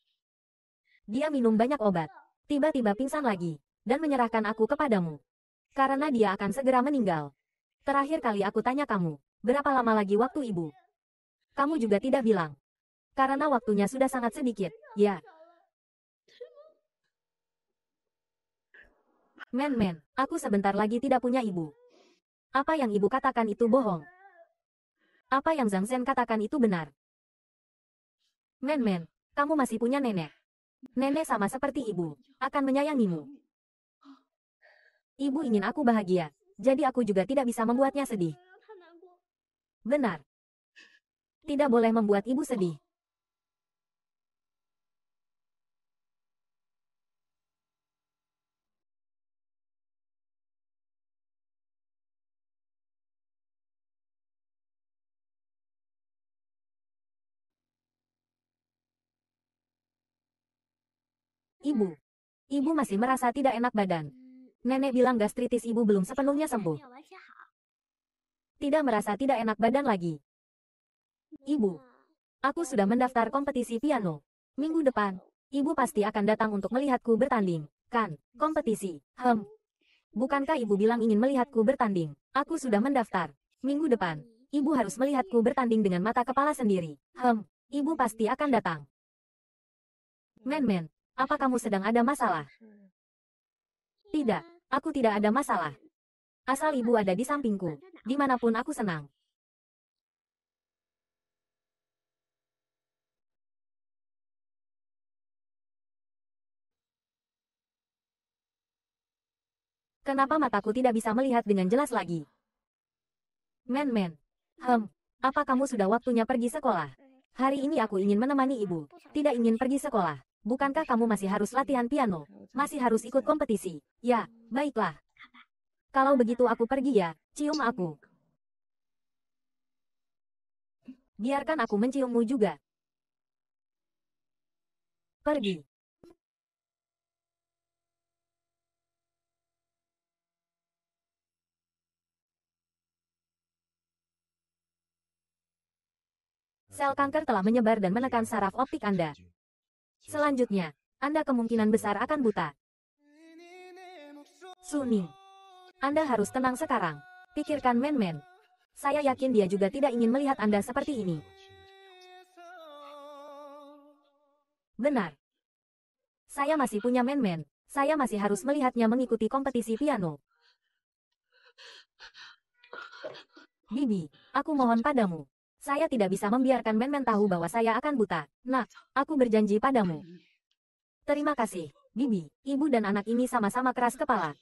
Dia minum banyak obat. Tiba-tiba pingsan lagi. Dan menyerahkan aku kepadamu. Karena dia akan segera meninggal. Terakhir kali aku tanya kamu. Berapa lama lagi waktu ibu? Kamu juga tidak bilang. Karena waktunya sudah sangat sedikit. Ya. Men men, aku sebentar lagi tidak punya ibu. Apa yang ibu katakan itu bohong. Apa yang Zhang Zhen katakan itu benar. Men men, kamu masih punya nenek. Nenek sama seperti ibu, akan menyayangimu. Ibu ingin aku bahagia, jadi aku juga tidak bisa membuatnya sedih. Benar. Tidak boleh membuat ibu sedih. ibu. Ibu masih merasa tidak enak badan. Nenek bilang gastritis ibu belum sepenuhnya sembuh. Tidak merasa tidak enak badan lagi. Ibu, aku sudah mendaftar kompetisi piano. Minggu depan, ibu pasti akan datang untuk melihatku bertanding. Kan, kompetisi, hem. Bukankah ibu bilang ingin melihatku bertanding? Aku sudah mendaftar. Minggu depan, ibu harus melihatku bertanding dengan mata kepala sendiri. Hem, ibu pasti akan datang. Men-men, apa kamu sedang ada masalah? 是 Tidak, aku tidak ada masalah. Asal ibu ada di sampingku, di mana pun aku senang. Kenapa mataku tidak bisa melihat dengan jelas lagi? Men-men. Hem, apa kamu sudah waktunya pergi sekolah? Hari ini aku ingin menemani ibu. Tidak ingin pergi sekolah. Bukankah kamu masih harus latihan piano? Masih harus ikut kompetisi? Ya, baiklah. Kalau begitu aku pergi ya, cium aku. Biarkan aku menciummu juga. Pergi. Sel kanker telah menyebar dan menekan saraf optik Anda. Selanjutnya, Anda kemungkinan besar akan buta. Suning. Anda harus tenang sekarang. Pikirkan men-men. Saya yakin dia juga tidak ingin melihat Anda seperti ini. Benar. Saya masih punya men-men. Saya masih harus melihatnya mengikuti kompetisi piano. Bibi, aku mohon padamu. Saya tidak bisa membiarkan men-men tahu bahwa saya akan buta. Nak, aku berjanji padamu. Terima kasih, Bibi. Ibu dan anak ini sama-sama keras kepala.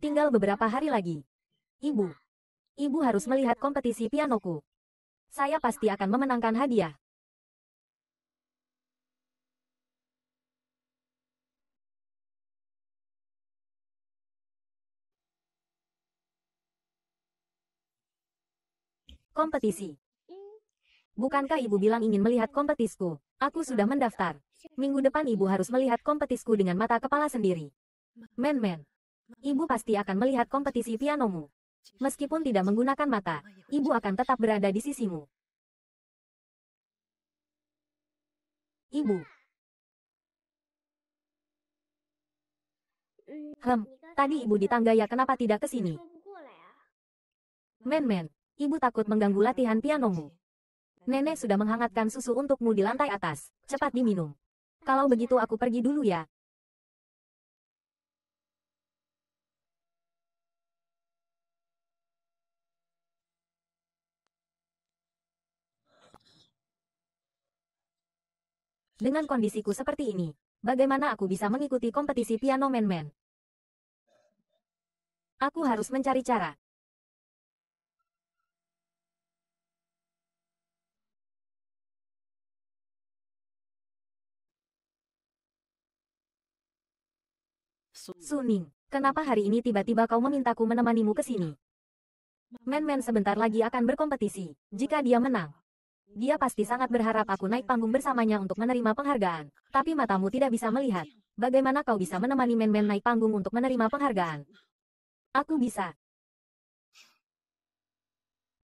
Tinggal beberapa hari lagi. Ibu. Ibu harus melihat kompetisi pianoku. Saya pasti akan memenangkan hadiah. Kompetisi. 嗯，Bukankah ibu bilang ingin melihat kompetisku? Aku sudah mendaftar. Minggu depan ibu harus melihat kompetisku dengan mata kepala sendiri. Men-men. Ibu pasti akan melihat kompetisi pianomu. Meskipun tidak menggunakan mata, ibu akan tetap berada di sisimu. Ibu. Hem, tadi ibu di tangga ya kenapa tidak ke sini? Men-men, ibu takut mengganggu latihan pianomu. Nenek sudah menghangatkan susu untukmu di lantai atas, cepat diminum. Kalau begitu aku pergi dulu ya, Dengan kondisiku seperti ini, bagaimana aku bisa mengikuti kompetisi piano men-men? Aku harus mencari cara. Su- Suning, kenapa hari ini tiba-tiba kau memintaku menemanimu ke sini? Men-men sebentar lagi akan berkompetisi. Jika dia menang, dia pasti sangat berharap aku naik panggung bersamanya untuk menerima penghargaan. Tapi matamu tidak bisa melihat. Bagaimana kau bisa menemani men-men naik panggung untuk menerima penghargaan? Aku bisa.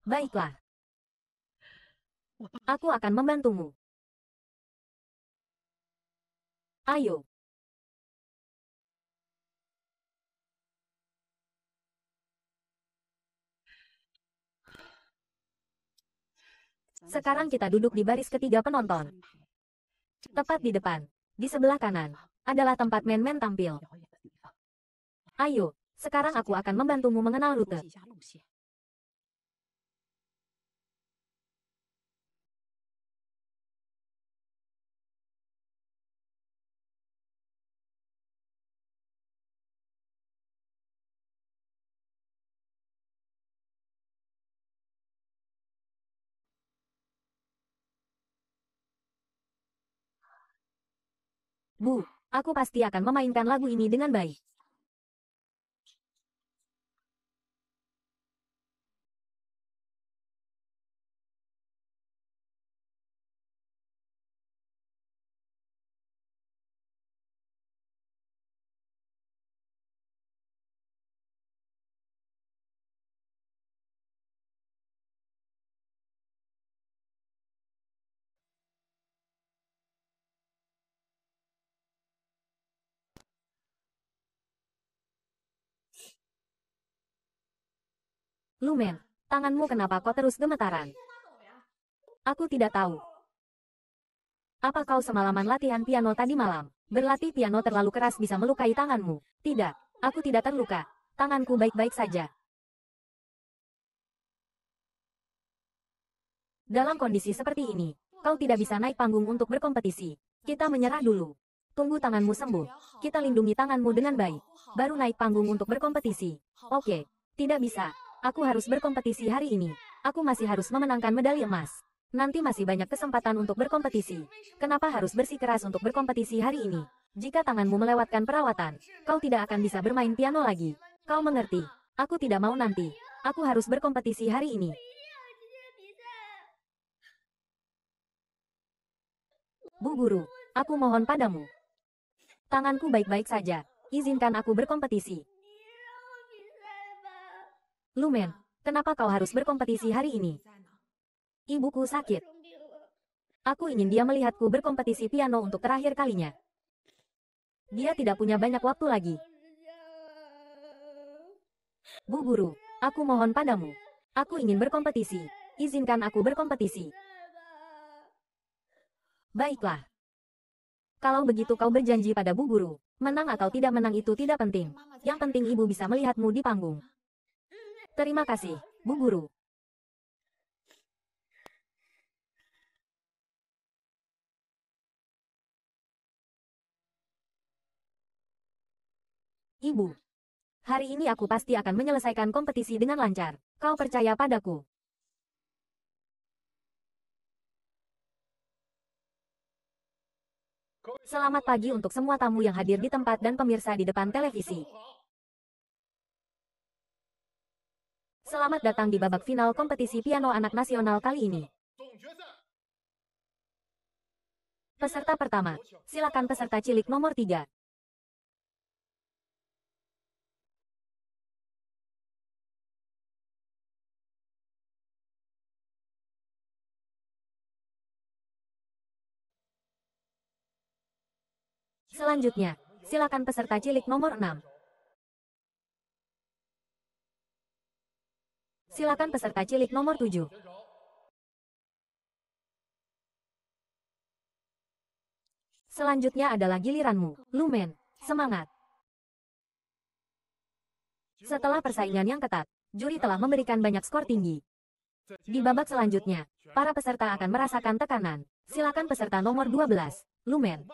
Baiklah, aku akan membantumu. Ayo, Sekarang kita duduk di baris ketiga penonton. Tepat di depan, di sebelah kanan, adalah tempat men-men tampil. Ayo, sekarang aku akan membantumu mengenal rute. Bu, aku pasti akan memainkan lagu ini dengan baik. Lumen, tanganmu kenapa kok terus gemetaran? Aku tidak tahu. Apa kau semalaman latihan piano tadi malam? Berlatih piano terlalu keras bisa melukai tanganmu. Tidak, aku tidak terluka. Tanganku baik-baik saja. Dalam kondisi seperti ini, kau tidak bisa naik panggung untuk berkompetisi. Kita menyerah dulu. Tunggu tanganmu sembuh. Kita lindungi tanganmu dengan baik. Baru naik panggung untuk berkompetisi. Oke, tidak bisa. Aku harus berkompetisi hari ini. Aku masih harus memenangkan medali emas. Nanti masih banyak kesempatan untuk berkompetisi. Kenapa harus bersikeras untuk berkompetisi hari ini? Jika tanganmu melewatkan perawatan, kau tidak akan bisa bermain piano lagi. Kau mengerti? Aku tidak mau nanti. Aku harus berkompetisi hari ini. Bu Guru, aku mohon padamu. Tanganku baik-baik saja. Izinkan aku berkompetisi. Lumen, kenapa kau harus berkompetisi hari ini? Ibuku sakit. Aku ingin dia melihatku berkompetisi piano untuk terakhir kalinya. Dia tidak punya banyak waktu lagi. Bu guru, aku mohon padamu. Aku ingin berkompetisi. Izinkan aku berkompetisi. Baiklah. Kalau begitu kau berjanji pada bu guru, menang atau tidak menang itu tidak penting. Yang penting ibu bisa melihatmu di panggung. Terima kasih, bu guru. Ibu, hari ini aku pasti akan menyelesaikan kompetisi dengan lancar. Kau percaya padaku. Selamat pagi untuk semua tamu yang hadir di tempat dan pemirsa di depan televisi. Selamat datang di babak final kompetisi piano anak nasional kali ini. Peserta pertama, silakan peserta cilik nomor 3. Selanjutnya, silakan peserta cilik nomor 6. Silakan peserta cilik nomor 7. Selanjutnya adalah giliranmu, Lumen. Semangat! Setelah persaingan yang ketat, juri telah memberikan banyak skor tinggi. Di babak selanjutnya, para peserta akan merasakan tekanan. Silakan peserta nomor 12, Lumen.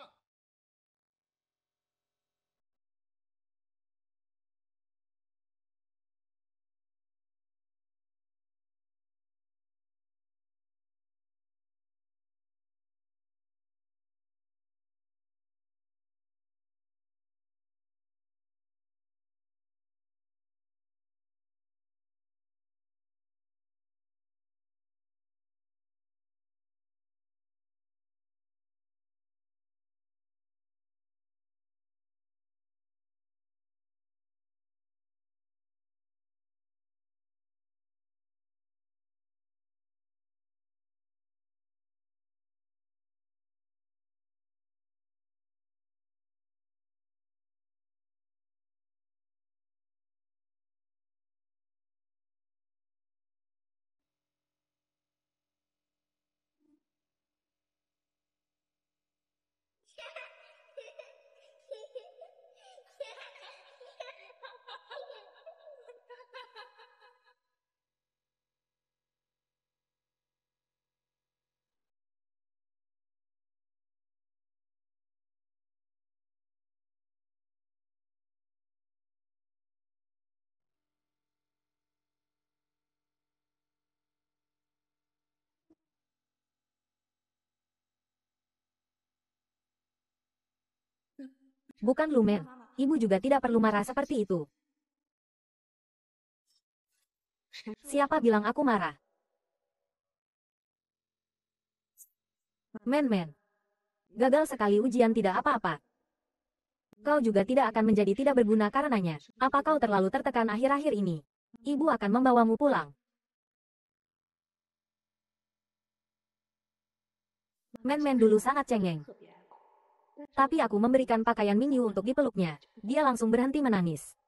Stop <laughs> it! Bukan Lumen. Ibu juga tidak perlu marah seperti itu. Siapa bilang aku marah? Men-men. Gagal sekali ujian tidak apa-apa. Kau juga tidak akan menjadi tidak berguna karenanya. Apa kau terlalu tertekan akhir-akhir ini? Ibu akan membawamu pulang. Men-men dulu sangat cengeng. Tapi aku memberikan pakaian Mingyu untuk dipeluknya. Dia langsung berhenti menangis.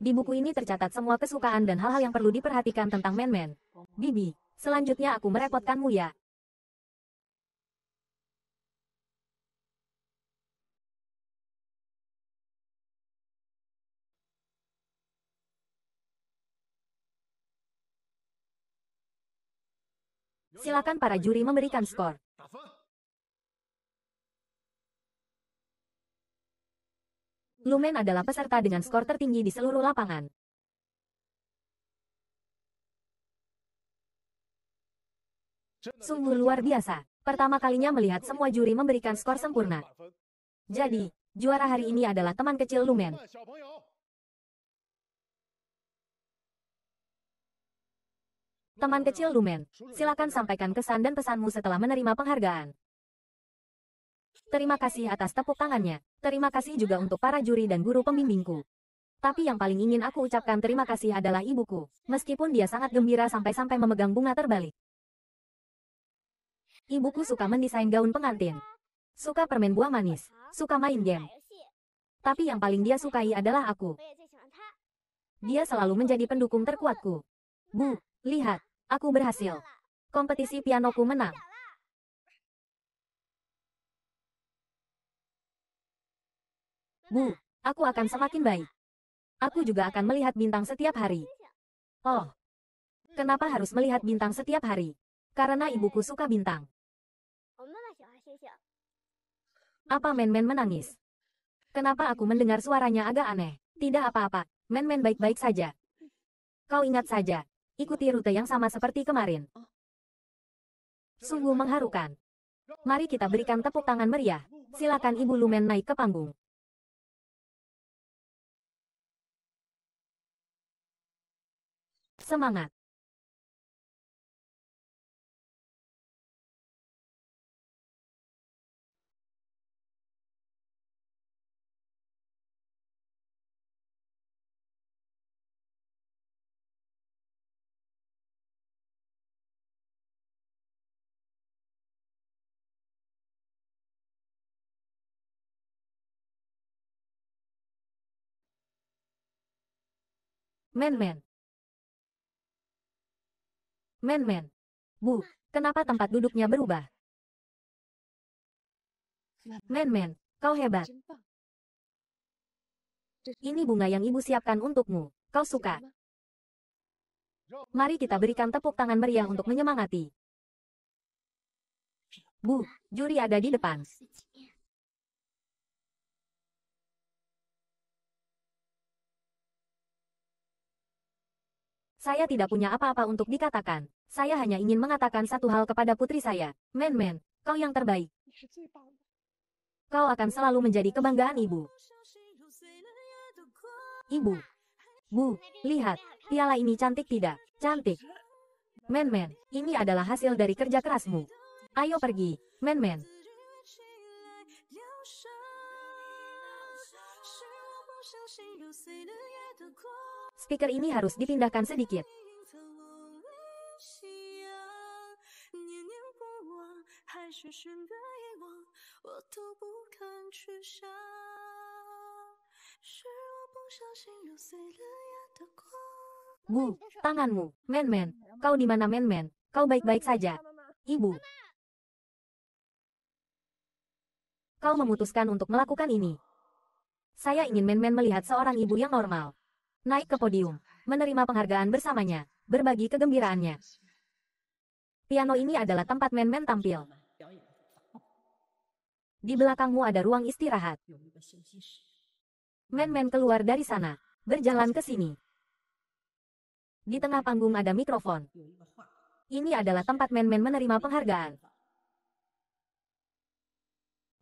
Di buku ini tercatat semua kesukaan dan hal-hal yang perlu diperhatikan tentang men-men. Bibi, selanjutnya aku merepotkanmu ya. Silakan para juri memberikan skor. Lumen adalah peserta dengan skor tertinggi di seluruh lapangan. Sungguh luar biasa. Pertama kalinya melihat semua juri memberikan skor sempurna. Jadi, juara hari ini adalah teman kecil Lumen. Teman kecil Lumen, silakan sampaikan kesan dan pesanmu setelah menerima penghargaan. Terima kasih atas tepuk tangannya. Terima kasih juga untuk para juri dan guru pembimbingku. Tapi yang paling ingin aku ucapkan terima kasih adalah ibuku. Meskipun dia sangat gembira sampai-sampai memegang bunga terbalik. Ibuku suka mendesain gaun pengantin. Suka permen buah manis. Suka main game. Tapi yang paling dia sukai adalah aku. Dia selalu menjadi pendukung terkuatku. Bu, lihat. Aku berhasil. Kompetisi pianoku menang. Bu, aku akan semakin baik. Aku juga akan melihat bintang setiap hari. Oh, kenapa harus melihat bintang setiap hari? Karena ibuku suka bintang. Apa Men-Men menangis? Kenapa aku mendengar suaranya agak aneh? Tidak apa-apa, Men-Men baik-baik saja. Kau ingat saja, ikuti rute yang sama seperti kemarin. Sungguh mengharukan. Mari kita berikan tepuk tangan meriah. Silakan Ibu Lumen naik ke panggung. Semangat. Men-men. Men-men. Bu, kenapa tempat duduknya berubah? Men-men, kau hebat. Ini bunga yang ibu siapkan untukmu. Kau suka? Mari kita berikan tepuk tangan meriah untuk menyemangati. Bu, juri ada di depan. Saya tidak punya apa-apa untuk dikatakan. Saya hanya ingin mengatakan satu hal kepada putri saya. Men-men, kau yang terbaik. Kau akan selalu menjadi kebanggaan ibu. Ibu. Bu, lihat. Piala ini cantik tidak? Cantik. Men-men, ini adalah hasil dari kerja kerasmu. Ayo pergi, men-men. Speaker ini harus dipindahkan sedikit. Bu, tanganmu. Men-men, kau di mana men-men? Kau baik-baik saja. Ibu. Kau memutuskan untuk melakukan ini. Saya ingin men-men melihat seorang ibu yang normal. Naik ke podium, menerima penghargaan bersamanya, berbagi kegembiraannya. Piano ini adalah tempat men-men tampil. Di belakangmu ada ruang istirahat. Men-men keluar dari sana, berjalan ke sini. Di tengah panggung ada mikrofon. Ini adalah tempat men-men menerima penghargaan.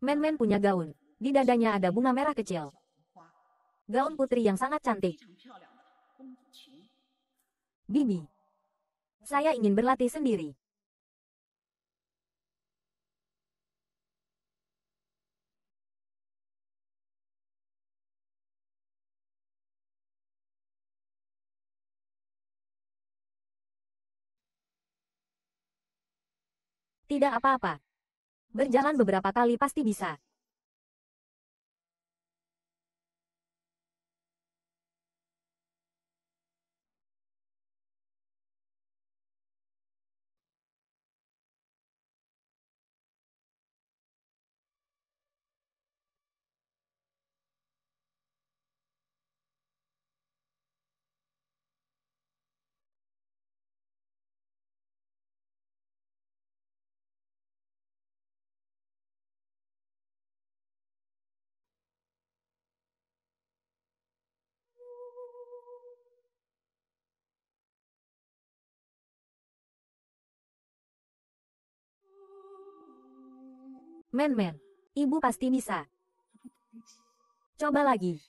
Men-men punya gaun. Di dadanya ada bunga merah kecil. Gaun putri yang sangat cantik. Bibi. Saya ingin berlatih sendiri. Tidak apa-apa. Berjalan beberapa kali pasti bisa. Men-men, ibu pasti bisa. Coba lagi.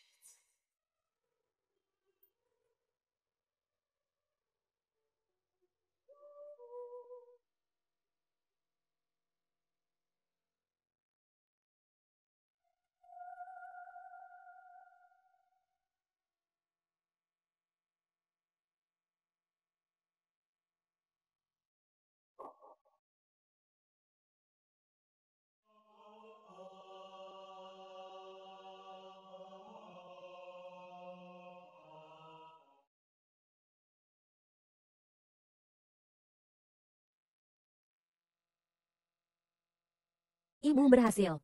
Ibu berhasil.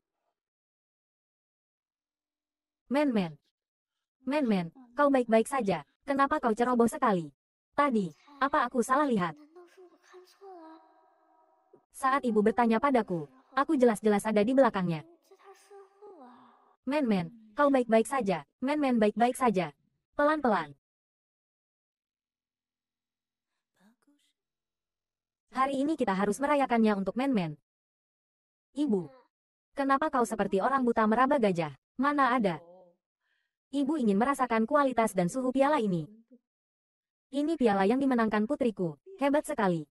Men-men. Men-men, kau baik-baik saja. Kenapa kau ceroboh sekali? Tadi, apa aku salah lihat? Saat ibu bertanya padaku, aku jelas-jelas ada di belakangnya. Men-men, kau baik-baik saja. Men-men baik-baik saja. Pelan-pelan. Hari ini kita harus merayakannya untuk men-men. Ibu, kenapa kau seperti orang buta meraba gajah? Mana ada? Ibu ingin merasakan kualitas dan suhu piala ini. Ini piala yang dimenangkan putriku. Hebat sekali.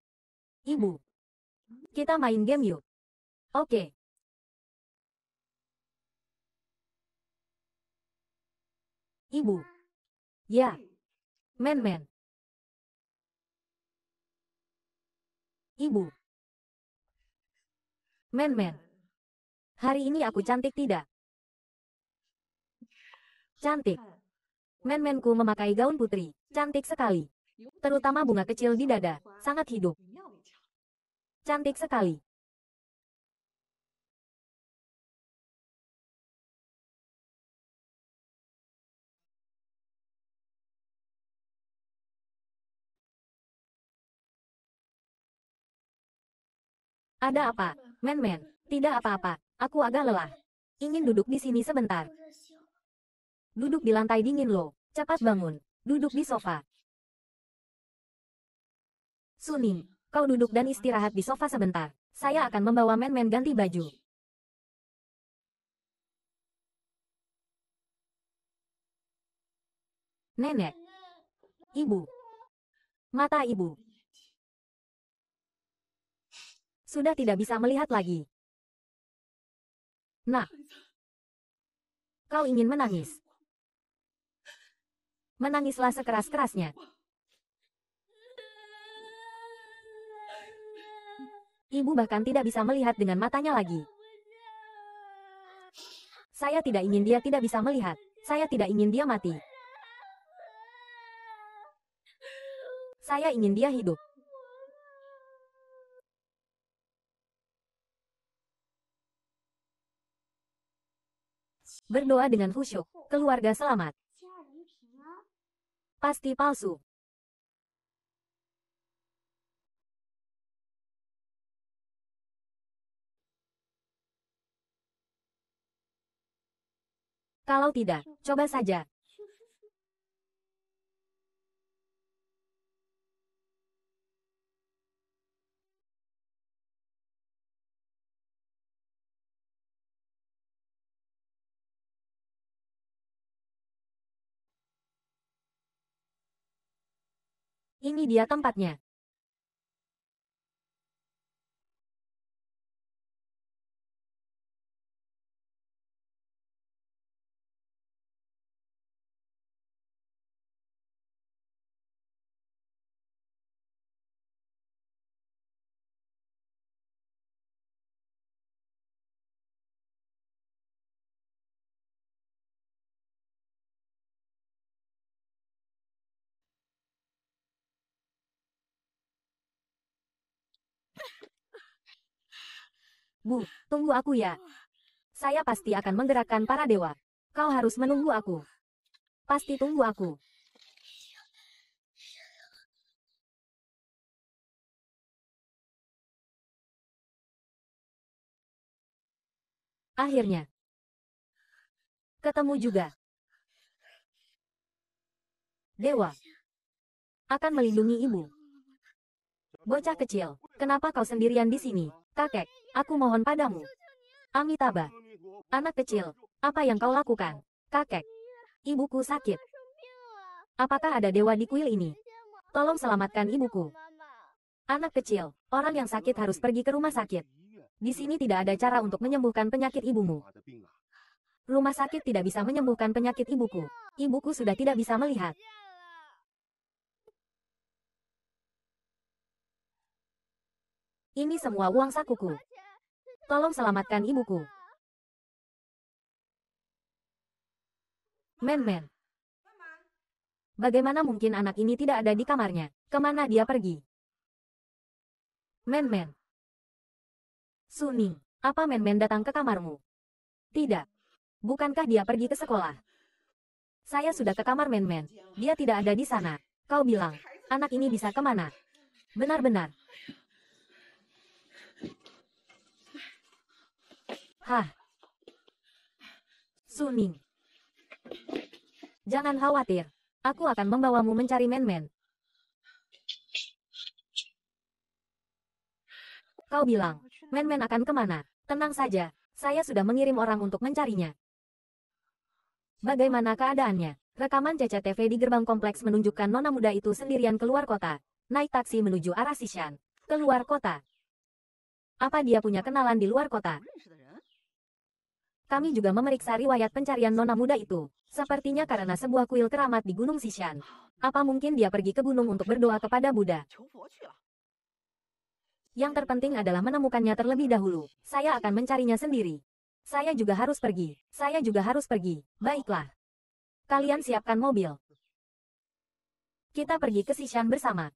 Ibu, kita main game yuk. Oke. Ibu. Ya. Men-men. Ibu. Men-men. Hari ini aku cantik tidak? Cantik. Men-menku memakai gaun putri. Cantik sekali. Terutama bunga kecil di dada. Sangat hidup. Cantik sekali. Ada apa? Men-men, tidak apa-apa. Aku agak lelah. Ingin duduk di sini sebentar. Duduk di lantai dingin loh. Cepat bangun. Duduk di sofa. Suning, kau duduk dan istirahat di sofa sebentar. Saya akan membawa men-men ganti baju. Nenek. Ibu. Mata ibu. Sudah tidak bisa melihat lagi. Nah. Kau ingin menangis. Menangislah sekeras-kerasnya. Ibu bahkan tidak bisa melihat dengan matanya lagi. Saya tidak ingin dia tidak bisa melihat. Saya tidak ingin dia mati. Saya ingin dia hidup. Berdoa dengan khusyuk, keluarga selamat. Pasti palsu. Kalau tidak, coba saja. Ini dia tempatnya. Bu, tunggu aku ya. Saya pasti akan menggerakkan para dewa. Kau harus menunggu aku. Pasti tunggu aku. Akhirnya. Ketemu juga. Dewa. Akan melindungi ibu. Bocah kecil, kenapa kau sendirian di sini? Kakek, aku mohon padamu. Amitabha. Anak kecil, apa yang kau lakukan? Kakek. Ibuku sakit. Apakah ada dewa di kuil ini? Tolong selamatkan ibuku. Anak kecil, orang yang sakit harus pergi ke rumah sakit. Di sini tidak ada cara untuk menyembuhkan penyakit ibumu. Rumah sakit tidak bisa menyembuhkan penyakit ibuku. Ibuku sudah tidak bisa melihat. Ini semua uang sakuku. Tolong selamatkan ibuku. Men-men. Bagaimana mungkin anak ini tidak ada di kamarnya? Ke mana dia pergi? Men-men. Suning, apa men-men datang ke kamarmu? Tidak. Bukankah dia pergi ke sekolah? Saya sudah ke kamar men-men. Dia tidak ada di sana. Kau bilang, anak ini bisa ke mana? Benar-benar. Hah. Suning. Jangan khawatir. Aku akan membawamu mencari men-men. Kau bilang, men-men akan ke mana? Tenang saja, saya sudah mengirim orang untuk mencarinya. Bagaimana keadaannya? Rekaman CCTV di gerbang kompleks menunjukkan nona muda itu sendirian keluar kota. Naik taksi menuju arah Sishan. Keluar kota. Apa dia punya kenalan di luar kota? Kami juga memeriksa riwayat pencarian nona muda itu. Sepertinya karena sebuah kuil keramat di Gunung Sishan. Apa mungkin dia pergi ke gunung untuk berdoa kepada Buddha? Yang terpenting adalah menemukannya terlebih dahulu. Saya akan mencarinya sendiri. Saya juga harus pergi. Saya juga harus pergi. Baiklah. Kalian siapkan mobil. Kita pergi ke Sishan bersama.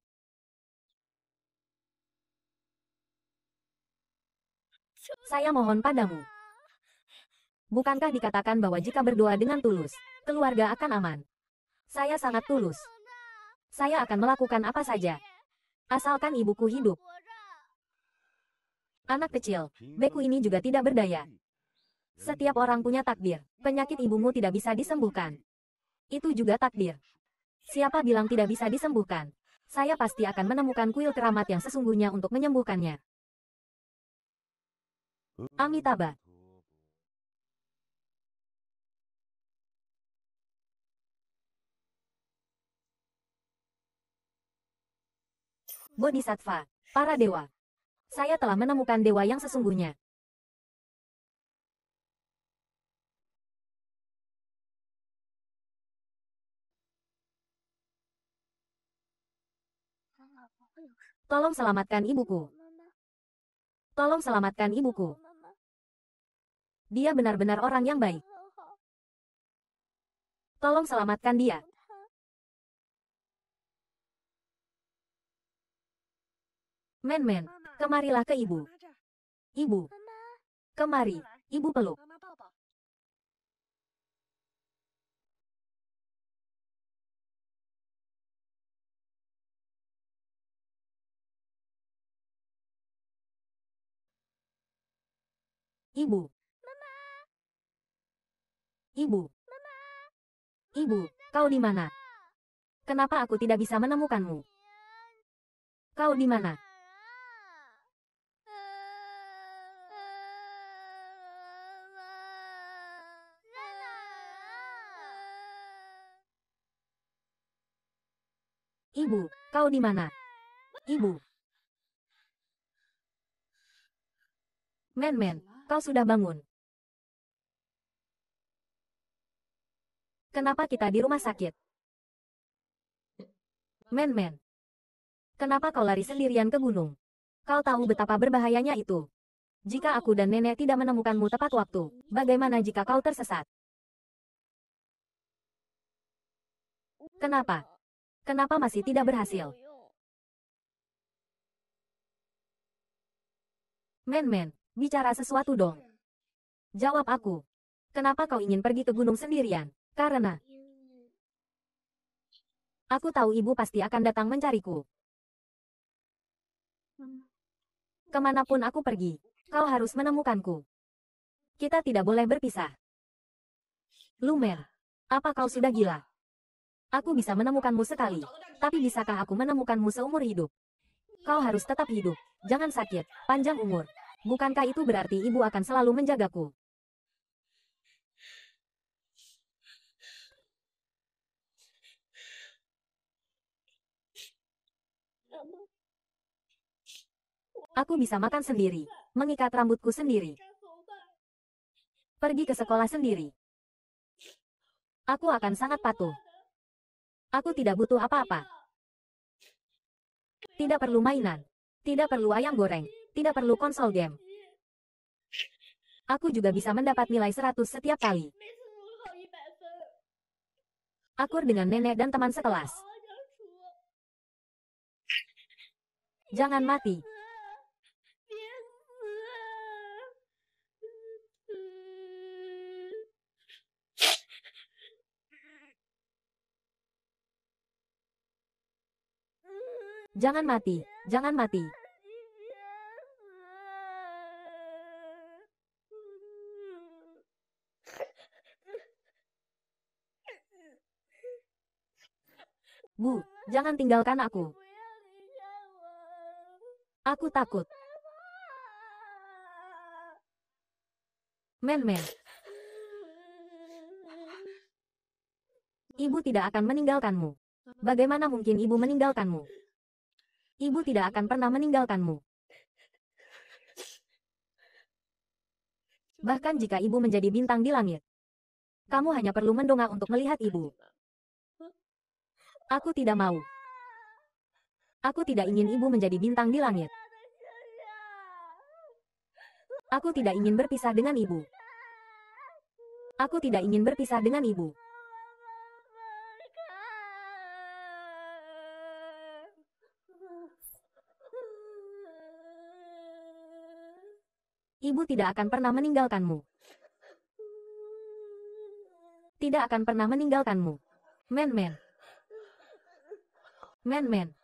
Saya mohon padamu. Bukankah dikatakan bahwa jika berdoa dengan tulus, keluarga akan aman? Saya sangat tulus. Saya akan melakukan apa saja. Asalkan ibuku hidup. Anak kecil, beku ini juga tidak berdaya. Setiap orang punya takdir. Penyakit ibumu tidak bisa disembuhkan. Itu juga takdir. Siapa bilang tidak bisa disembuhkan? Saya pasti akan menemukan kuil keramat yang sesungguhnya untuk menyembuhkannya. Amitabha. Bodhisattva, para dewa. Saya telah menemukan dewa yang sesungguhnya. Tolong selamatkan ibuku. Tolong selamatkan ibuku. Dia benar-benar orang yang baik. Tolong selamatkan dia. Men men, kemarilah ke ibu. Ibu. Kemari, ibu peluk. Ibu. Ibu. Ibu, kau di mana? Kenapa aku tidak bisa menemukanmu? Kau di mana? Ibu, kau di mana? Ibu. Men-men, kau sudah bangun. Kenapa kita di rumah sakit? Men-men. Kenapa kau lari sendirian ke gunung? Kau tahu betapa berbahayanya itu. Jika aku dan nenek tidak menemukanmu tepat waktu, bagaimana jika kau tersesat? Kenapa? Kenapa masih tidak berhasil? Men-men, bicara sesuatu dong. Jawab aku. Kenapa kau ingin pergi ke gunung sendirian? Karena aku tahu ibu pasti akan datang mencariku. Ke mana pun aku pergi, kau harus menemukanku. Kita tidak boleh berpisah. Lumer, apa kau sudah gila? Aku bisa menemukanmu sekali, tapi bisakah aku menemukanmu seumur hidup? Kau harus tetap hidup, jangan sakit, panjang umur. Bukankah itu berarti ibu akan selalu menjagaku? Aku bisa makan sendiri, mengikat rambutku sendiri, pergi ke sekolah sendiri. Aku akan sangat patuh. Aku tidak butuh apa-apa. Tidak perlu mainan. Tidak perlu ayam goreng. Tidak perlu konsol game. Aku juga bisa mendapat nilai 100 setiap kali. Akur dengan nenek dan teman sekelas. Jangan mati. Jangan mati, jangan mati. Bu, jangan tinggalkan aku. Aku takut. Men-men. Ibu tidak akan meninggalkanmu. Bagaimana mungkin ibu meninggalkanmu? Ibu tidak akan pernah meninggalkanmu. Bahkan jika ibu menjadi bintang di langit, kamu hanya perlu mendongak untuk melihat ibu. Aku tidak mau. Aku tidak ingin ibu menjadi bintang di langit. Aku tidak ingin berpisah dengan ibu. Aku tidak ingin berpisah dengan ibu. Ibu tidak akan pernah meninggalkanmu. Tidak akan pernah meninggalkanmu. Men-men. Men-men.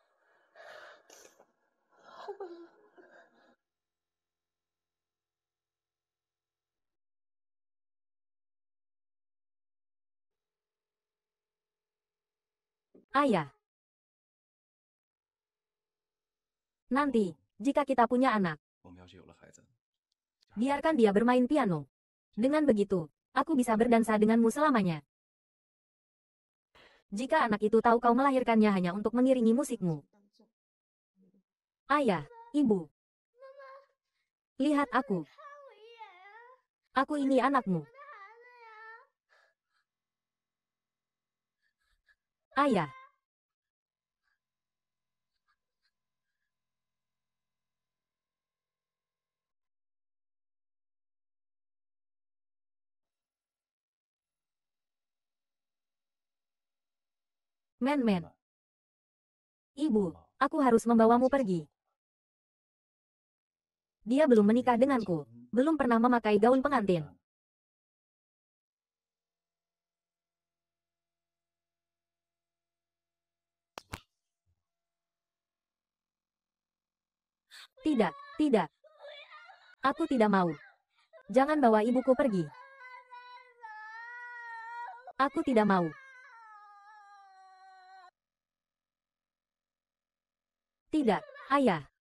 Ayah. Nanti, jika kita punya anak. Biarkan dia bermain piano. Dengan begitu, aku bisa berdansa denganmu selamanya. Jika anak itu tahu kau melahirkannya hanya untuk mengiringi musikmu. Ayah, ibu. Lihat aku. Aku ini anakmu. Ayah, Men-men. Ibu, aku harus membawamu pergi. Dia belum menikah denganku. Belum pernah memakai gaun pengantin. Tidak, tidak. Aku tidak mau. Jangan bawa ibuku pergi. Aku tidak mau. Tidak, ayah.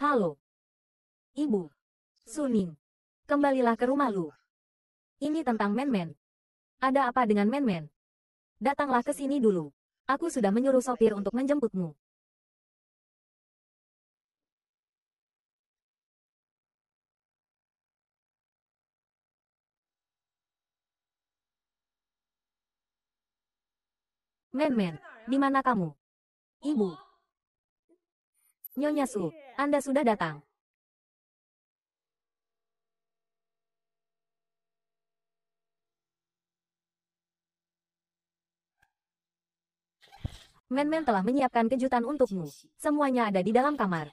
Halo. Ibu. Suning. Kembalilah ke rumah lu. Ini tentang men-men. Ada apa dengan men-men? Datanglah ke sini dulu. Aku sudah menyuruh sopir untuk menjemputmu. Men-men, di mana kamu? Ibu. Nyonya Su, Anda sudah datang. Men-men telah menyiapkan kejutan untukmu. Semuanya ada di dalam kamar.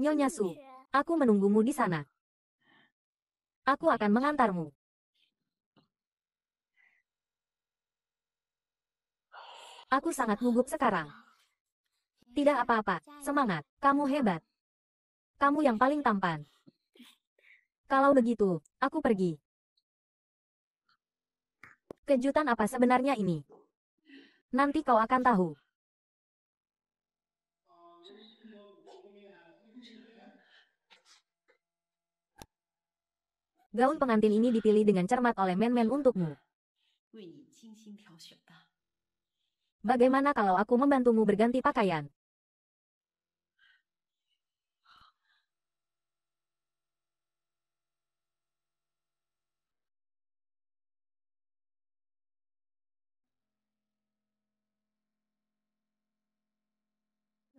Nyonya Su, aku menunggumu di sana. Aku akan mengantarmu. Aku sangat gugup sekarang. Tidak apa-apa, semangat, kamu hebat. Kamu yang paling tampan. Kalau begitu, aku pergi. Kejutan apa sebenarnya ini? Nanti kau akan tahu. Gaun pengantin ini dipilih dengan cermat oleh Men-Men untukmu. Bagaimana kalau aku membantumu berganti pakaian?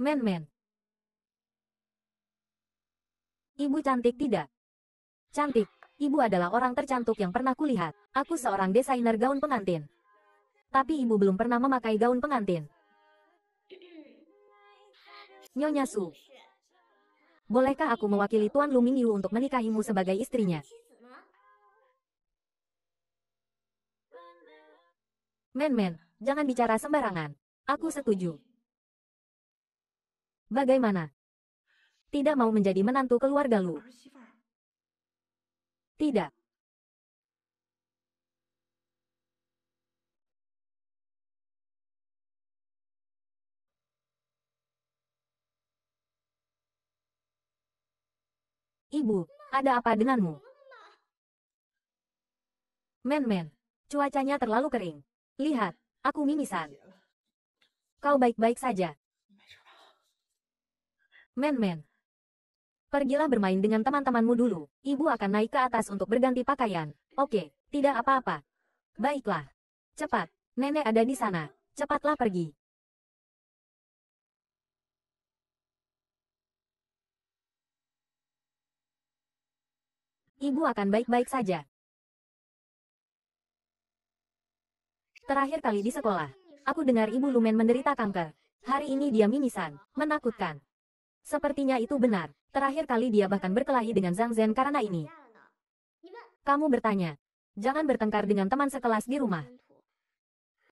Men-men. Ibu cantik tidak? Cantik, ibu adalah orang tercantik yang pernah kulihat. Aku seorang desainer gaun pengantin. Tapi ibu belum pernah memakai gaun pengantin. Nyonya Su. Bolehkah aku mewakili Tuan Lu Mingyu untuk menikahimu sebagai istrinya? Men-men, jangan bicara sembarangan. Aku setuju. Bagaimana? Tidak mau menjadi menantu keluarga Lu? Tidak. Ibu, ada apa denganmu? Men-men, cuacanya terlalu kering. Lihat, aku mimisan. Kau baik-baik saja. Men-men. Pergilah bermain dengan teman-temanmu dulu. Ibu akan naik ke atas untuk berganti pakaian. Oke, tidak apa-apa. Baiklah. Cepat, nenek ada di sana. Cepatlah pergi. Ibu akan baik-baik saja. Terakhir kali di sekolah, aku dengar ibu Lumen menderita kanker. Hari ini dia mimisan, menakutkan. Sepertinya itu benar. Terakhir kali dia bahkan berkelahi dengan Zhang Zhen karena ini. Kamu bertanya. Jangan bertengkar dengan teman sekelas di rumah.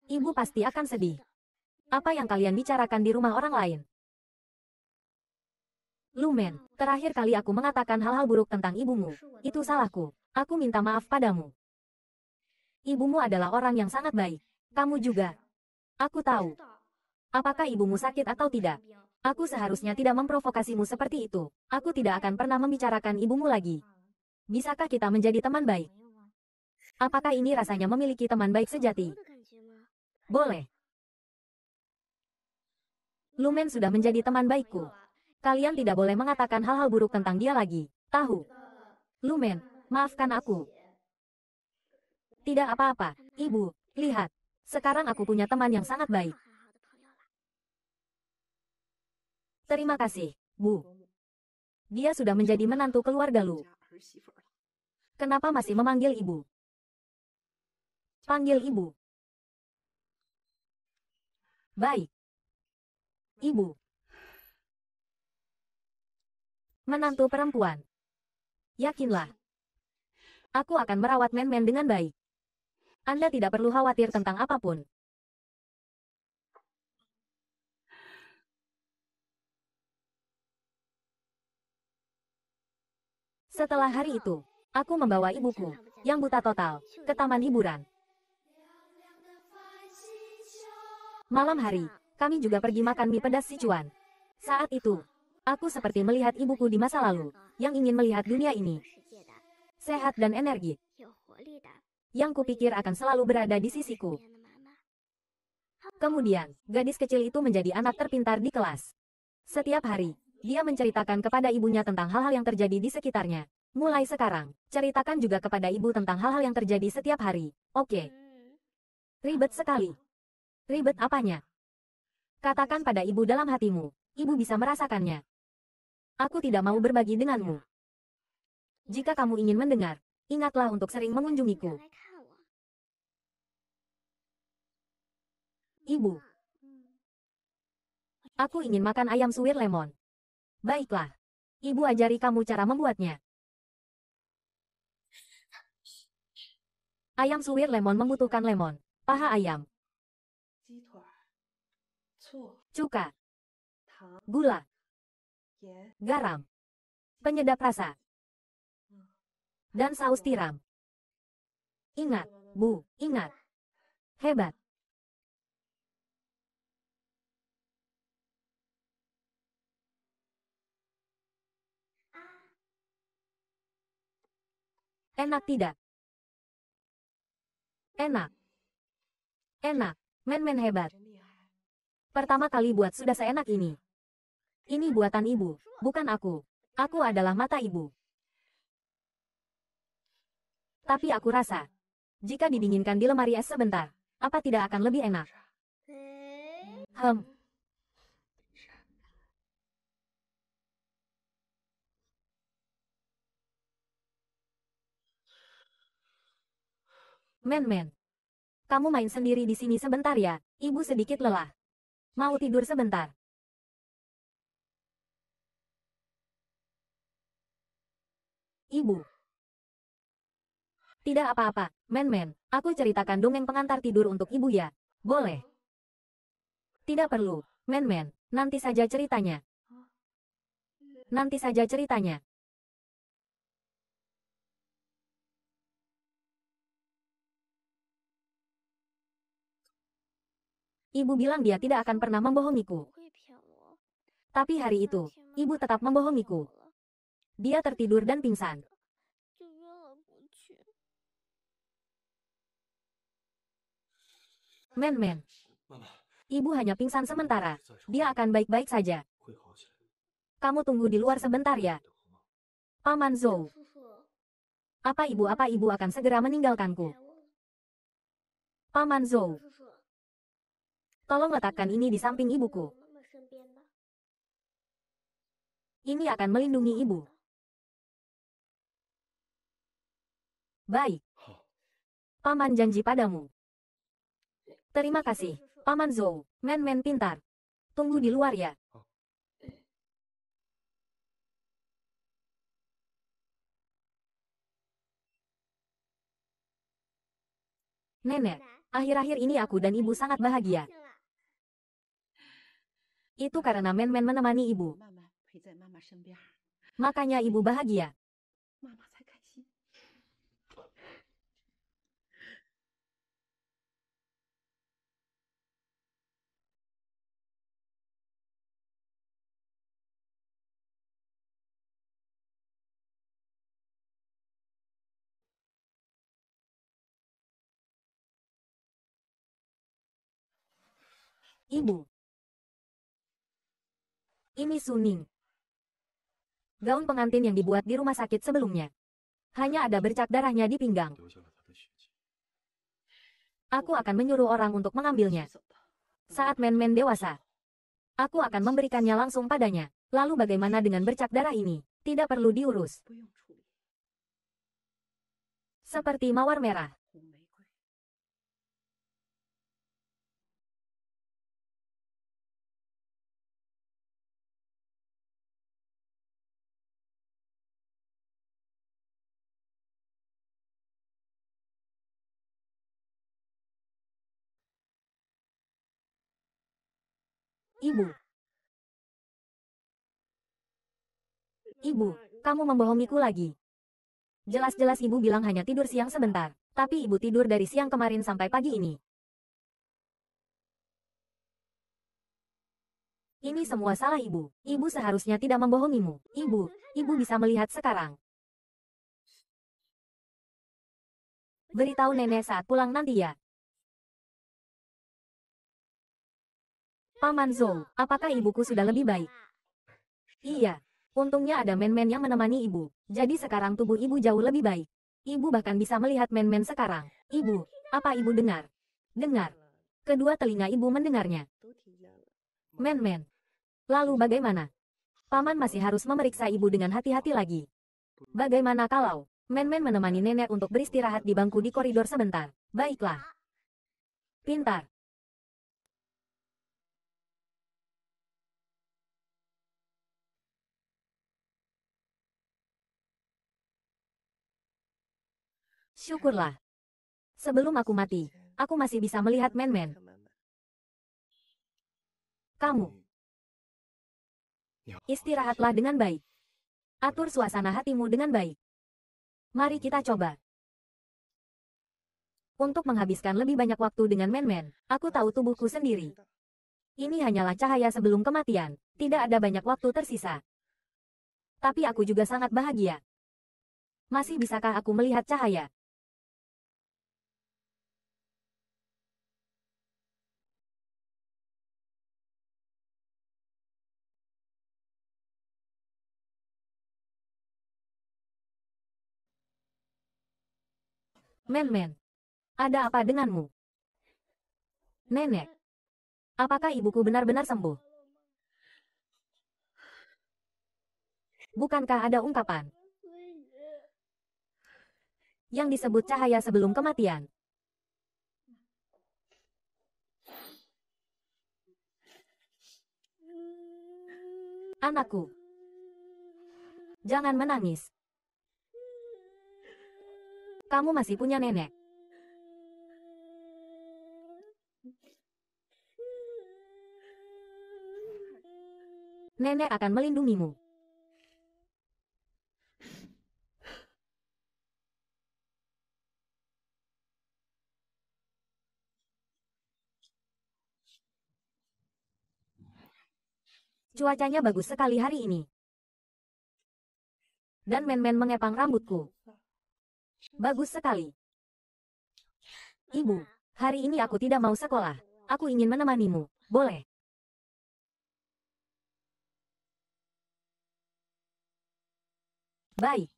Ibu pasti akan sedih. Apa yang kalian bicarakan di rumah orang lain? Lumen, terakhir kali aku mengatakan hal-hal buruk tentang ibumu. Itu salahku. Aku minta maaf padamu. Ibumu adalah orang yang sangat baik. Kamu juga. Aku tahu. Apakah ibumu sakit atau tidak? 病 Aku seharusnya tidak memprovokasimu seperti itu. Aku tidak akan pernah membicarakan ibumu lagi. Bisakah kita menjadi teman baik? Apakah ini rasanya memiliki teman baik sejati? Boleh. Lumen sudah menjadi teman baikku. Kalian tidak boleh mengatakan hal-hal buruk tentang dia lagi. Tahu? Lumen, maafkan aku. Tidak apa-apa, ibu. Lihat, sekarang aku punya teman yang sangat baik. Terima kasih, Bu. Dia sudah menjadi menantu keluarga Lu. Kenapa masih memanggil ibu? Panggil ibu. Baik. Ibu. Menantu perempuan. Yakinlah. Aku akan merawat men-men dengan baik. Anda tidak perlu khawatir tentang apa pun. Setelah hari itu, aku membawa ibuku, yang buta total, ke taman hiburan. Malam hari, kami juga pergi makan mie pedas Sichuan. Saat itu, aku seperti melihat ibuku di masa lalu, yang ingin melihat dunia ini, sehat dan energi, yang kupikir akan selalu berada di sisiku. Kemudian, gadis kecil itu menjadi anak terpintar di kelas. Setiap hari, dia menceritakan kepada ibunya tentang hal-hal yang terjadi di sekitarnya. Mulai sekarang, ceritakan juga kepada ibu tentang hal-hal yang terjadi setiap hari. Oke, ribet sekali. Ribet apanya? Katakan pada ibu dalam hatimu, ibu bisa merasakannya. Aku tidak mau berbagi denganmu. Jika kamu ingin mendengar, ingatlah untuk sering mengunjungiku. Ibu, aku ingin makan ayam suwir lemon. Baiklah. Ibu ajari kamu cara membuatnya. Ayam suwir lemon membutuhkan lemon, paha ayam, cuka, gula, garam, penyedap rasa, dan saus tiram. Ingat, Bu, ingat. Hebat. Enak tidak? Enak. Enak. Men-men hebat. Pertama kali buat sudah seenak ini. Ini buatan ibu, bukan aku. Aku adalah mata ibu. Tapi aku rasa, jika didinginkan di lemari es sebentar, apa tidak akan lebih enak? Hmm. Men-men. Kamu main sendiri di sini sebentar ya, ibu sedikit lelah. Mau tidur sebentar. Ibu. Tidak apa-apa, men-men. Aku ceritakan dongeng pengantar tidur untuk ibu ya. Boleh. Tidak perlu, men-men. Nanti saja ceritanya. Nanti saja ceritanya. Ibu bilang dia tidak akan pernah membohongiku. Tapi hari itu, ibu tetap membohongiku. Dia tertidur dan pingsan. Men, men. Ibu hanya pingsan sementara. Dia akan baik-baik saja. Kamu tunggu di luar sebentar ya. Paman Zhou. Apa ibu apa ibu akan segera meninggalkanku? Paman Zhou tolong letakkan ini di samping ibuku. Ini akan melindungi ibu. Baik. 好，Paman janji padamu. Terima kasih, Paman Zhou, men-men pintar. Tunggu di luar ya. Nenek, akhir-akhir ini aku dan ibu sangat bahagia. Itu karena Men-Men menemani ibu. Makanya ibu bahagia. Ibu, ini Suning. Gaun pengantin yang dibuat di rumah sakit sebelumnya. Hanya ada bercak darahnya di pinggang. Aku akan menyuruh orang untuk mengambilnya. Saat men-men dewasa. Aku akan memberikannya langsung padanya. Lalu bagaimana dengan bercak darah ini? Tidak perlu diurus. Seperti mawar merah. Ibu. Ibu, kamu membohongiku lagi. Jelas-jelas ibu bilang hanya tidur siang sebentar. Tapi ibu tidur dari siang kemarin sampai pagi ini. Ini semua salah ibu. Ibu seharusnya tidak membohongimu. Ibu, ibu bisa melihat sekarang. Beritahu nenek saat pulang nanti ya. Paman Zhou, apakah ibuku sudah lebih baik? Iya. Untungnya ada men-men yang menemani ibu. Jadi sekarang tubuh ibu jauh lebih baik. Ibu bahkan bisa melihat men-men sekarang. Ibu, apa ibu dengar? Dengar. Kedua telinga ibu mendengarnya. Men-men. Lalu bagaimana? Paman masih harus memeriksa ibu dengan hati-hati lagi. Bagaimana kalau Men-men menemani nenek untuk beristirahat di bangku di koridor sebentar? Baiklah. Pintar. Syukurlah. Sebelum aku mati, aku masih bisa melihat Men-Men. Kamu. Istirahatlah dengan baik. Atur suasana hatimu dengan baik. Mari kita coba. Untuk menghabiskan lebih banyak waktu dengan Men-Men, aku tahu tubuhku sendiri. Ini hanyalah cahaya sebelum kematian, tidak ada banyak waktu tersisa. Tapi aku juga sangat bahagia. Masih bisakah aku melihat cahaya? Men-men, ada apa denganmu? Nenek, apakah ibuku benar-benar sembuh? Bukankah ada ungkapan yang disebut cahaya sebelum kematian? Anakku, jangan menangis. Kamu masih punya nenek. Nenek akan melindungimu. Cuacanya bagus sekali hari ini. Dan men-men mengepang rambutku. Bagus sekali. Ibu, hari ini aku tidak mau sekolah. Aku ingin menemanimu. Boleh. Baik.